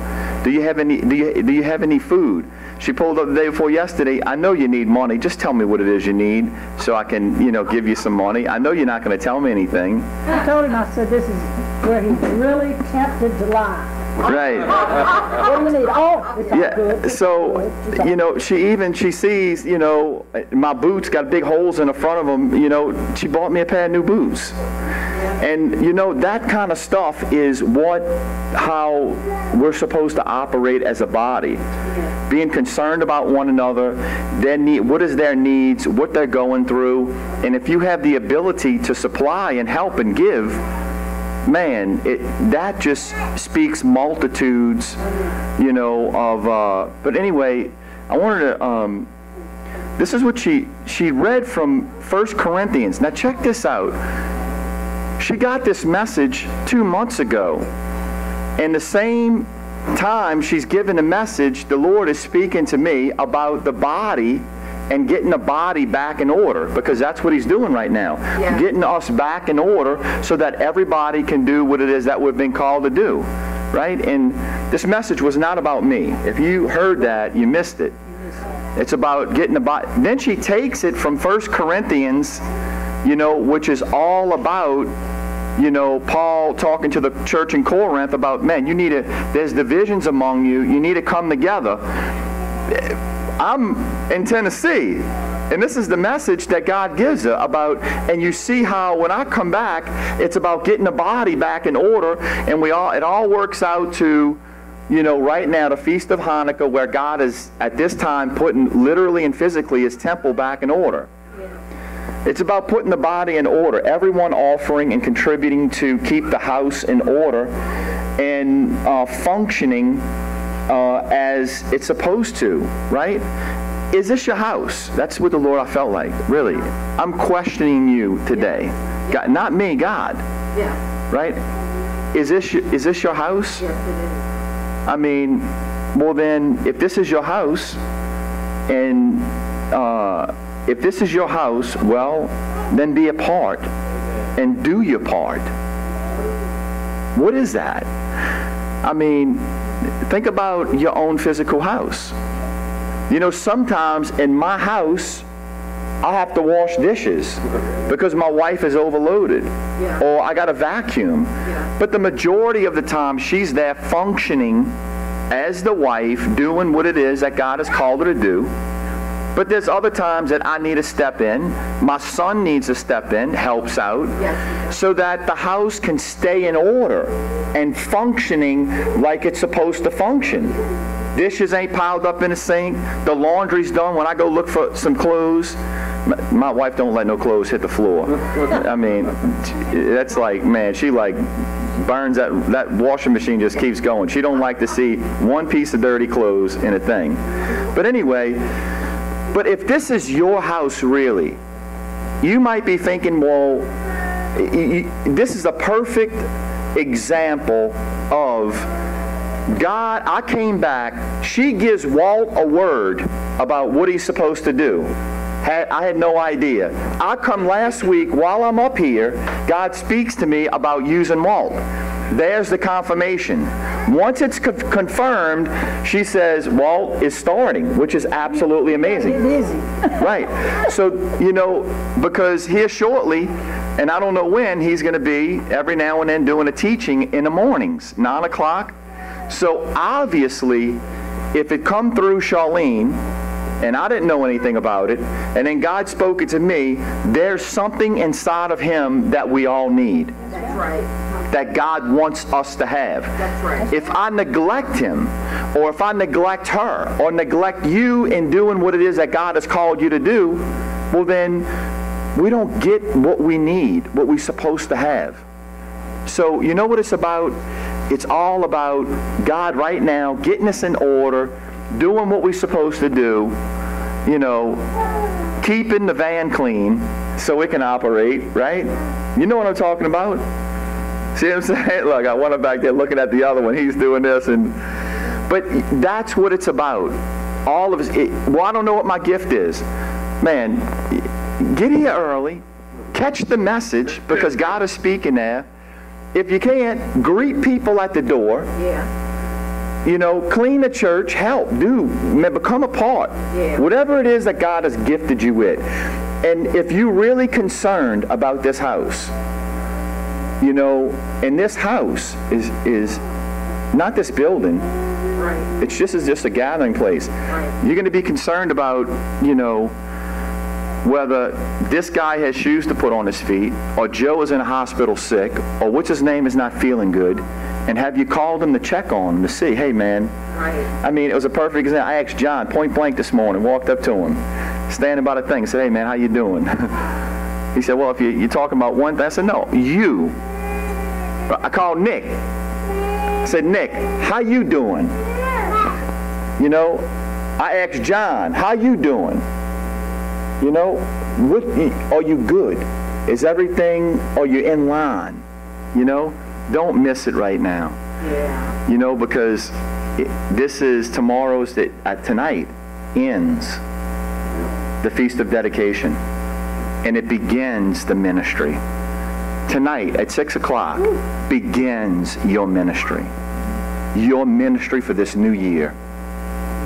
Do you have any do you do you have any food? She pulled up the day before yesterday. I know you need money. Just tell me what it is you need so I can, you know, give you some money. I know you're not going to tell me anything. I told him, I said, this is where he's really tempted to lie. Right. what do you need? Oh, yeah. good. So, you know, she even she sees, you know, my boots got big holes in the front of them. You know, she bought me a pair of new boots. And you know that kind of stuff is what how we're supposed to operate as a body. Being concerned about one another, their need, what is their needs, what they're going through, and if you have the ability to supply and help and give, man, it, that just speaks multitudes, you know, of, uh, but anyway, I wanted to, um, this is what she, she read from First Corinthians. Now check this out. She got this message two months ago, and the same time she's given a message, the Lord is speaking to me about the body and getting the body back in order because that's what he's doing right now. Yeah. Getting us back in order so that everybody can do what it is that we've been called to do. Right? And this message was not about me. If you heard that, you missed it. It's about getting the body. Then she takes it from 1 Corinthians, you know, which is all about you know, Paul talking to the church in Corinth about, man, you need to, there's divisions among you, you need to come together. I'm in Tennessee, and this is the message that God gives about, and you see how when I come back, it's about getting the body back in order, and we all, it all works out to, you know, right now, the Feast of Hanukkah, where God is at this time putting literally and physically his temple back in order. It's about putting the body in order, everyone offering and contributing to keep the house in order and uh, functioning uh, as it's supposed to, right? Is this your house? That's what the Lord I felt like, really. I'm questioning you today. God, not me, God, Yeah. right? Is this, your- is this your house? Yes, it I mean, well then, if this is your house, and uh, if this is your house, well, then be a part and do your part. What is that? I mean, think about your own physical house. You know, sometimes in my house, I have to wash dishes because my wife is overloaded. Yeah. Or I got to vacuum. Yeah. But the majority of the time, she's there functioning as the wife, doing what it is that God has called her to do. But there's other times that I need to step in. My son needs to step in, helps out, Yes. so that the house can stay in order and functioning like it's supposed to function. Dishes ain't piled up in the sink. The laundry's done. When I go look for some clothes, my, my wife don't let no clothes hit the floor. [LAUGHS] I mean, that's like, man, she like burns that that washing machine just keeps going. She don't like to see one piece of dirty clothes in a thing. But anyway, but if this is your house really, you might be thinking, well, this is a perfect example of God. I came back. She gives Walt a word about what he's supposed to do. I had no idea. I come last week while I'm up here, God speaks to me about using Walt. There's the confirmation. Once it's co- confirmed, she says Walt is starting, which is absolutely amazing. Right. So, you know, because here shortly, and I don't know when, he's going to be every now and then doing a teaching in the mornings, 9 o'clock. So obviously, if it come through Charleen, and I didn't know anything about it, and then God spoke it to me, there's something inside of him that we all need, That's right. That God wants us to have. That's right. If I neglect him, or if I neglect her, or neglect you in doing what it is that God has called you to do, well then we don't get what we need, what we're supposed to have. So you know what it's about? It's all about God right now getting us in order, doing what we're supposed to do, you know, keeping the van clean so it can operate, right? You know what I'm talking about? [LAUGHS] See what I'm saying? Look, I want him back there looking at the other one. He's doing this, and but that's what it's about. All of us. It, well, I don't know what my gift is, man. Get here early, catch the message because God is speaking there. If you can't, greet people at the door. Yeah. You know, clean the church, help, do, become a part. Yeah. Whatever it is that God has gifted you with. And if you're really concerned about this house, you know, and this house is is not this building. Right. It's just is just a gathering place. Right. You're going to be concerned about, you know, whether this guy has shoes to put on his feet, or Joe is in a hospital sick, or what's his name is not feeling good, and have you called him to check on him to see, hey man, Right. I mean, it was a perfect example. I asked John point blank this morning, walked up to him, standing by the thing, said, hey man, how you doing? [LAUGHS] he said, well, if you, you're talking about one thing, I said, no, you. I called Nick. I said, Nick, how you doing? You know, I asked John, how you doing? You know, what, are you good? Is everything, are you in line? You know, don't miss it right now. Yeah. You know, because it- this is tomorrow's, that uh, tonight ends the Feast of Dedication, and it begins the ministry. Tonight at 6 o'clock begins your ministry. Your ministry for this new year.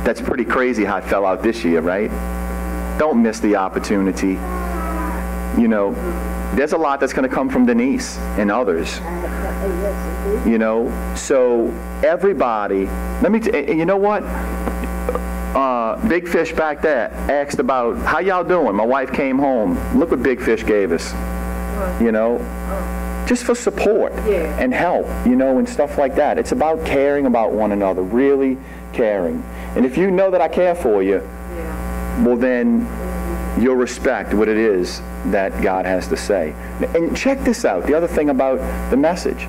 That's pretty crazy how I fell out this year, right? Don't miss the opportunity. You know, there's a lot that's going to come from Denise and others. You know, so everybody, let me, t- you know what? Uh, Big Fish back there asked about, how y'all doing? My wife came home. Look what Big Fish gave us. You know, just for support and help, you know, and stuff like that. It's about caring about one another, really caring. And if you know that I care for you, well then you'll respect what it is that God has to say. And check this out, the other thing about the message.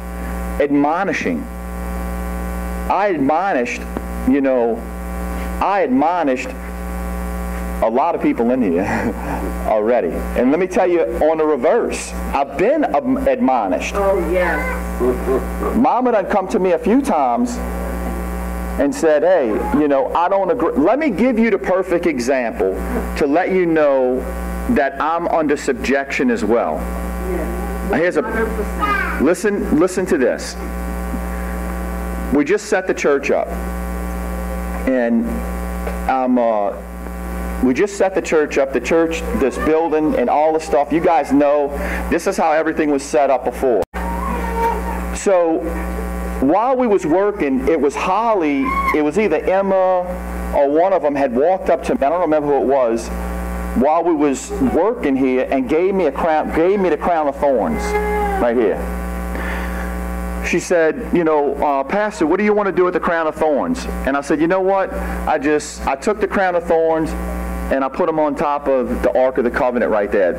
Admonishing. I admonished, you know, I admonished a lot of people in here [LAUGHS] already. And let me tell you on the reverse, I've been admonished. Oh, yes. [LAUGHS] Mama done come to me a few times and said, hey, you know, I don't agree. Let me give you the perfect example to let you know that I'm under subjection as well. Yes. Here's a, listen, listen to this. We just set the church up. And I'm, uh, we just set the church up, the church, this building, and all the stuff. You guys know this is how everything was set up before. So while we was working, it was Holly, it was either Emma or one of them had walked up to me, I don't remember who it was, while we was working here and gave me a crown, gave me the crown of thorns right here. She said, you know, uh, Pastor, what do you want to do with the crown of thorns? And I said, you know what? I just, I took the crown of thorns and I put them on top of the Ark of the Covenant right there.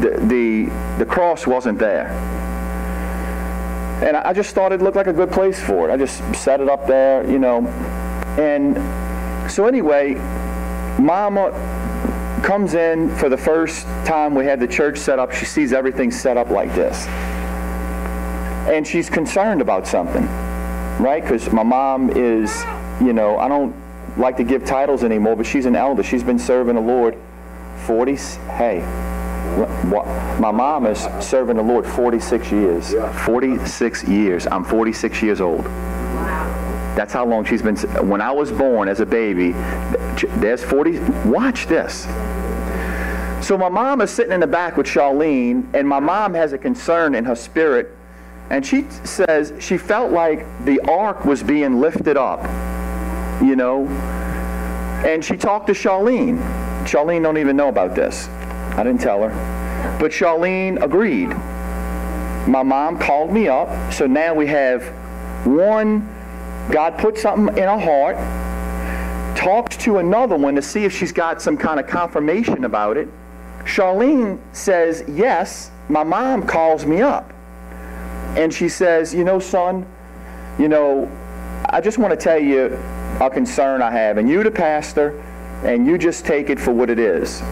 The, the, the cross wasn't there. And I I just thought it looked like a good place for it. I just set it up there, you know. And so anyway, Mama comes in for the first time we had the church set up. She sees everything set up like this. And she's concerned about something, right? Because my mom is, you know, I don't like to give titles anymore, but she's an elder. She's been serving the Lord 40, hey, my mom is serving the Lord 46 years. 46 years. I'm 46 years old. That's how long she's been. When I was born as a baby, there's 40. Watch this. So my mom is sitting in the back with Charleen, and my mom has a concern in her spirit, and she says she felt like the ark was being lifted up, you know. And she talked to Charleen. Charleen don't even know about this. I didn't tell her. But Charleen agreed. My mom called me up, so now we have one, God put something in her heart, talks to another one to see if she's got some kind of confirmation about it. Charleen says, yes. My mom calls me up. And she says, you know, son, you know, I just want to tell you a concern I have. And you, the pastor, and you just take it for what it is.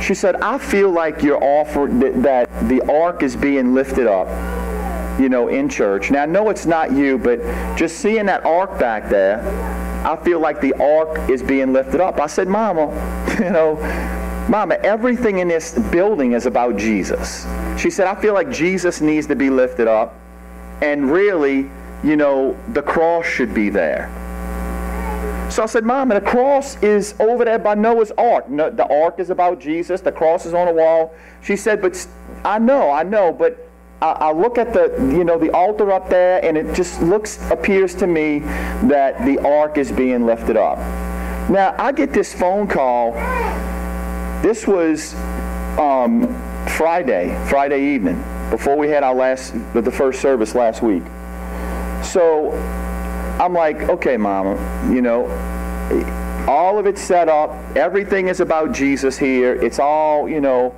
She said, I feel like you're offering that, that the ark is being lifted up, you know, in church. Now, I know it's not you, but just seeing that ark back there, I feel like the ark is being lifted up. I said, Mama, [LAUGHS] you know, Mama, everything in this building is about Jesus. She said, I feel like Jesus needs to be lifted up. And really, you know, the cross should be there. So I said, Mama, the cross is over there by Noah's Ark. No, the ark is about Jesus. The cross is on the wall. She said, but I know, I know, but I, I look at the, you know, the altar up there, and it just looks, appears to me that the ark is being lifted up. Now, I get this phone call. This was um, Friday, Friday evening, before we had our last, the first service last week. So I'm like, okay, Mama, you know, all of it's set up. Everything is about Jesus here. It's all, you know.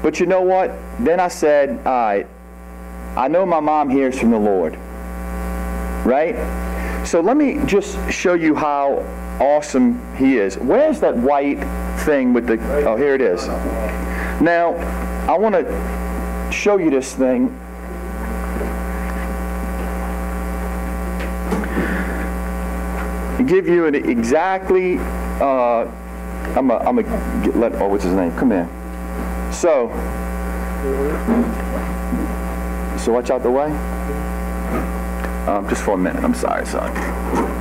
But you know what? Then I said, all right, I know my mom hears from the Lord. Right? So let me just show you how awesome he is. Where's that white thing with the, oh, here it is. Now, I want to show you this thing. give you an exactly. Uh, I'm a, I'm a get, let. Oh, what's his name? Come here. So. So watch out the way. Um, just for a minute. I'm sorry, son.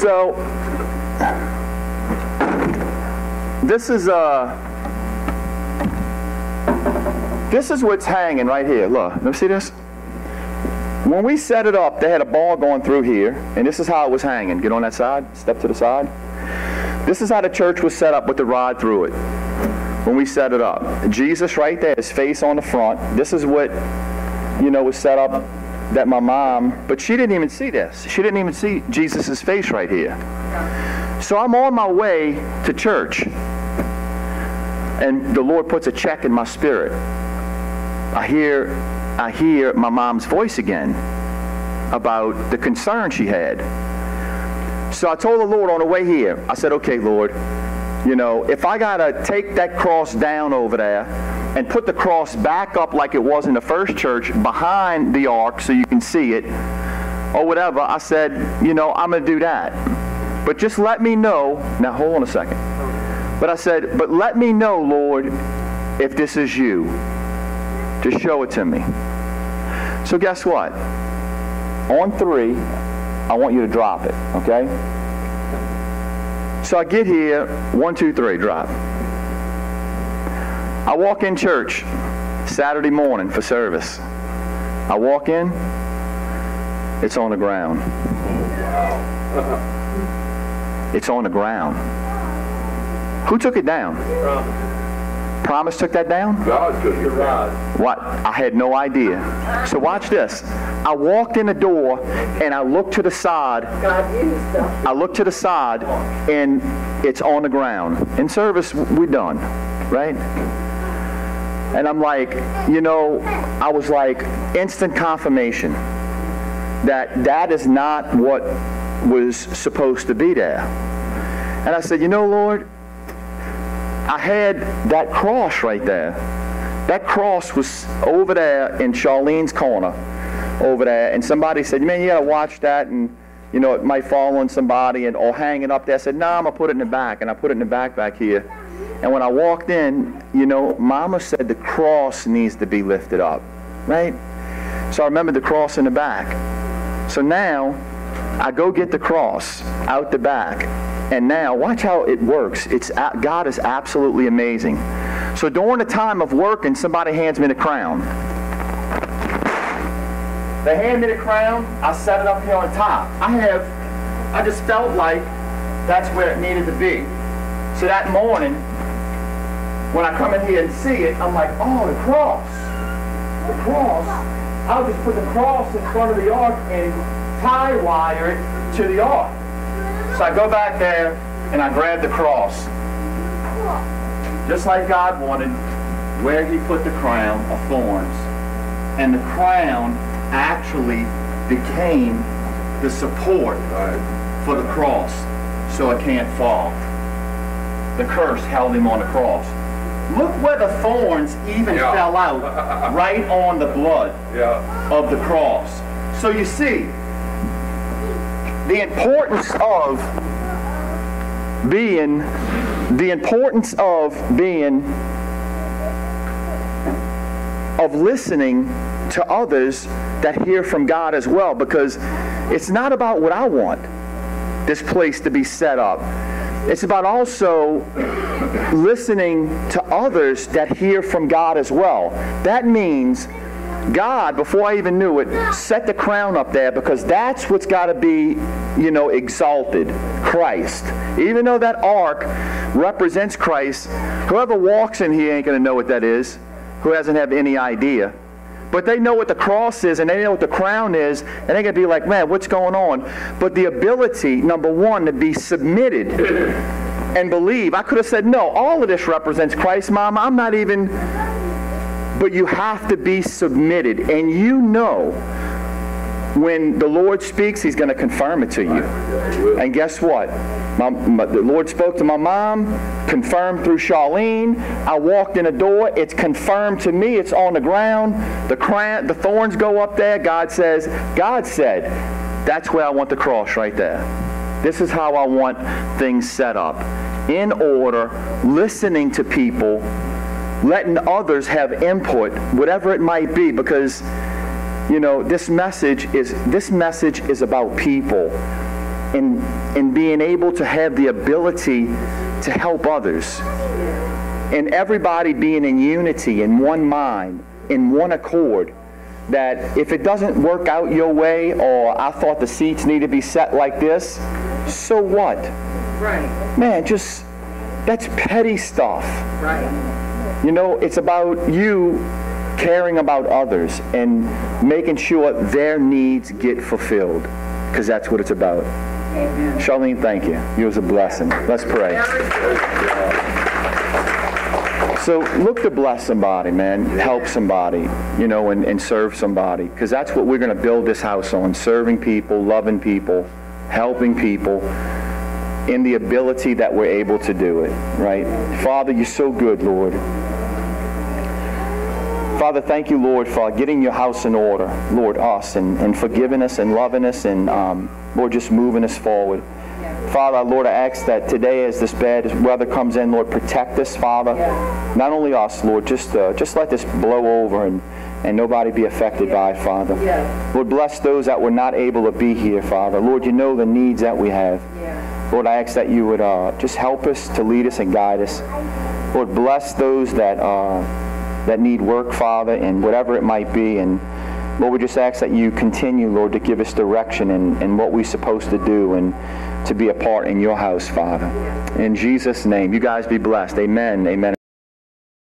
So this is uh this is what's hanging right here. Look, let me see this. When we set it up, they had a ball going through here, and this is how it was hanging. Get on that side, step to the side. This is how the church was set up with the rod through it when we set it up. Jesus right there, his face on the front. This is what, you know, was set up that my mom, but she didn't even see this. She didn't even see Jesus' face right here. So I'm on my way to church, and the Lord puts a check in my spirit. I hear, I hear my mom's voice again about the concern she had. So I told the Lord on the way here, I said, okay, Lord, you know, if I got to take that cross down over there and put the cross back up like it was in the first church behind the ark so you can see it, or whatever, I said, you know, I'm going to do that. But just let me know. Now, hold on a second. But I said, but let me know, Lord, if this is you. Just show it to me. So guess what? On three, I want you to drop it, okay? So I get here, one, two, three, drop. I walk in church Saturday morning for service. I walk in, it's on the ground. It's on the ground. Who took it down? Promise took that down? God took your rod. What? I had no idea. So watch this. I walked in the door and I looked to the side. I looked to the side and it's on the ground. In service, we're done, right? And I'm like, you know, I was like instant confirmation that that is not what was supposed to be there. And I said, you know, Lord, I had that cross right there. That cross was over there in Charleen's corner, over there, and somebody said, man, you gotta watch that, and you know, it might fall on somebody, and or hang it up there. I said, no, nah, I'm gonna put it in the back, and I put it in the back back here. And when I walked in, you know, Mama said the cross needs to be lifted up, right? So I remember the cross in the back. So now I go get the cross out the back. And now, watch how it works. It's God is absolutely amazing. So during the time of working, somebody hands me the crown. They hand me the crown. I set it up here on top. I have, I just felt like that's where it needed to be. So that morning, when I come in here and see it, I'm like, oh, the cross. The cross. I'll just put the cross in front of the ark and tie wire it to the ark. So I go back there and I grab the cross. Just like God wanted, where he put the crown of thorns. And the crown actually became the support for the cross so it can't fall. The curse held him on the cross. Look where the thorns even Yeah. fell out, [LAUGHS] right on the blood Yeah. of the cross. So you see, the importance of being, the importance of being, of listening to others that hear from God as well, because it's not about what I want this place to be set up. It's about also listening to others that hear from God as well. That means God, before I even knew it, set the crown up there because that's what's got to be, you know, exalted. Christ. Even though that ark represents Christ, whoever walks in here ain't going to know what that is, who hasn't have any idea. But they know what the cross is and they know what the crown is, and they're going to be like, man, what's going on? But the ability, number one, to be submitted and believe. I could have said, no, all of this represents Christ, Mama. I'm not even. But you have to be submitted. And you know when the Lord speaks, He's going to confirm it to you. And guess what? My, my, the Lord spoke to my mom, confirmed through Charleen. I walked in a door. It's confirmed to me. It's on the ground. The, crown, the thorns go up there. God says, God said, that's where I want the cross right there. This is how I want things set up. In order, listening to people, letting others have input, whatever it might be, because you know, this message is this message is about people and and being able to have the ability to help others. And everybody being in unity, in one mind, in one accord that if it doesn't work out your way or I thought the seats need to be set like this, so what? Right, Man, just that's petty stuff. right. You know, it's about you caring about others and making sure their needs get fulfilled because that's what it's about. Charleen, thank you. You was a blessing. Let's pray. So look to bless somebody, man. Help somebody, you know, and, and serve somebody. Because that's what we're going to build this house on. Serving people, loving people, helping people in the ability that we're able to do it, right? Father, you're so good, Lord. Father, thank you, Lord, for getting your house in order, Lord, us, and, and forgiving us and loving us and, um, Lord, just moving us forward. Father, Lord, I ask that today as this bad weather comes in, Lord, protect us, Father. Not only us, Lord, just uh, just let this blow over and, and nobody be affected by it, Father. Lord, bless those that were not able to be here, Father. Lord, you know the needs that we have. Lord, I ask that you would uh, just help us to lead us and guide us. Lord, bless those that uh, that need work, Father, and whatever it might be. And Lord, we just ask that you continue, Lord, to give us direction and, in what we're supposed to do and to be a part in your house, Father. In Jesus' name, you guys be blessed. Amen. Amen.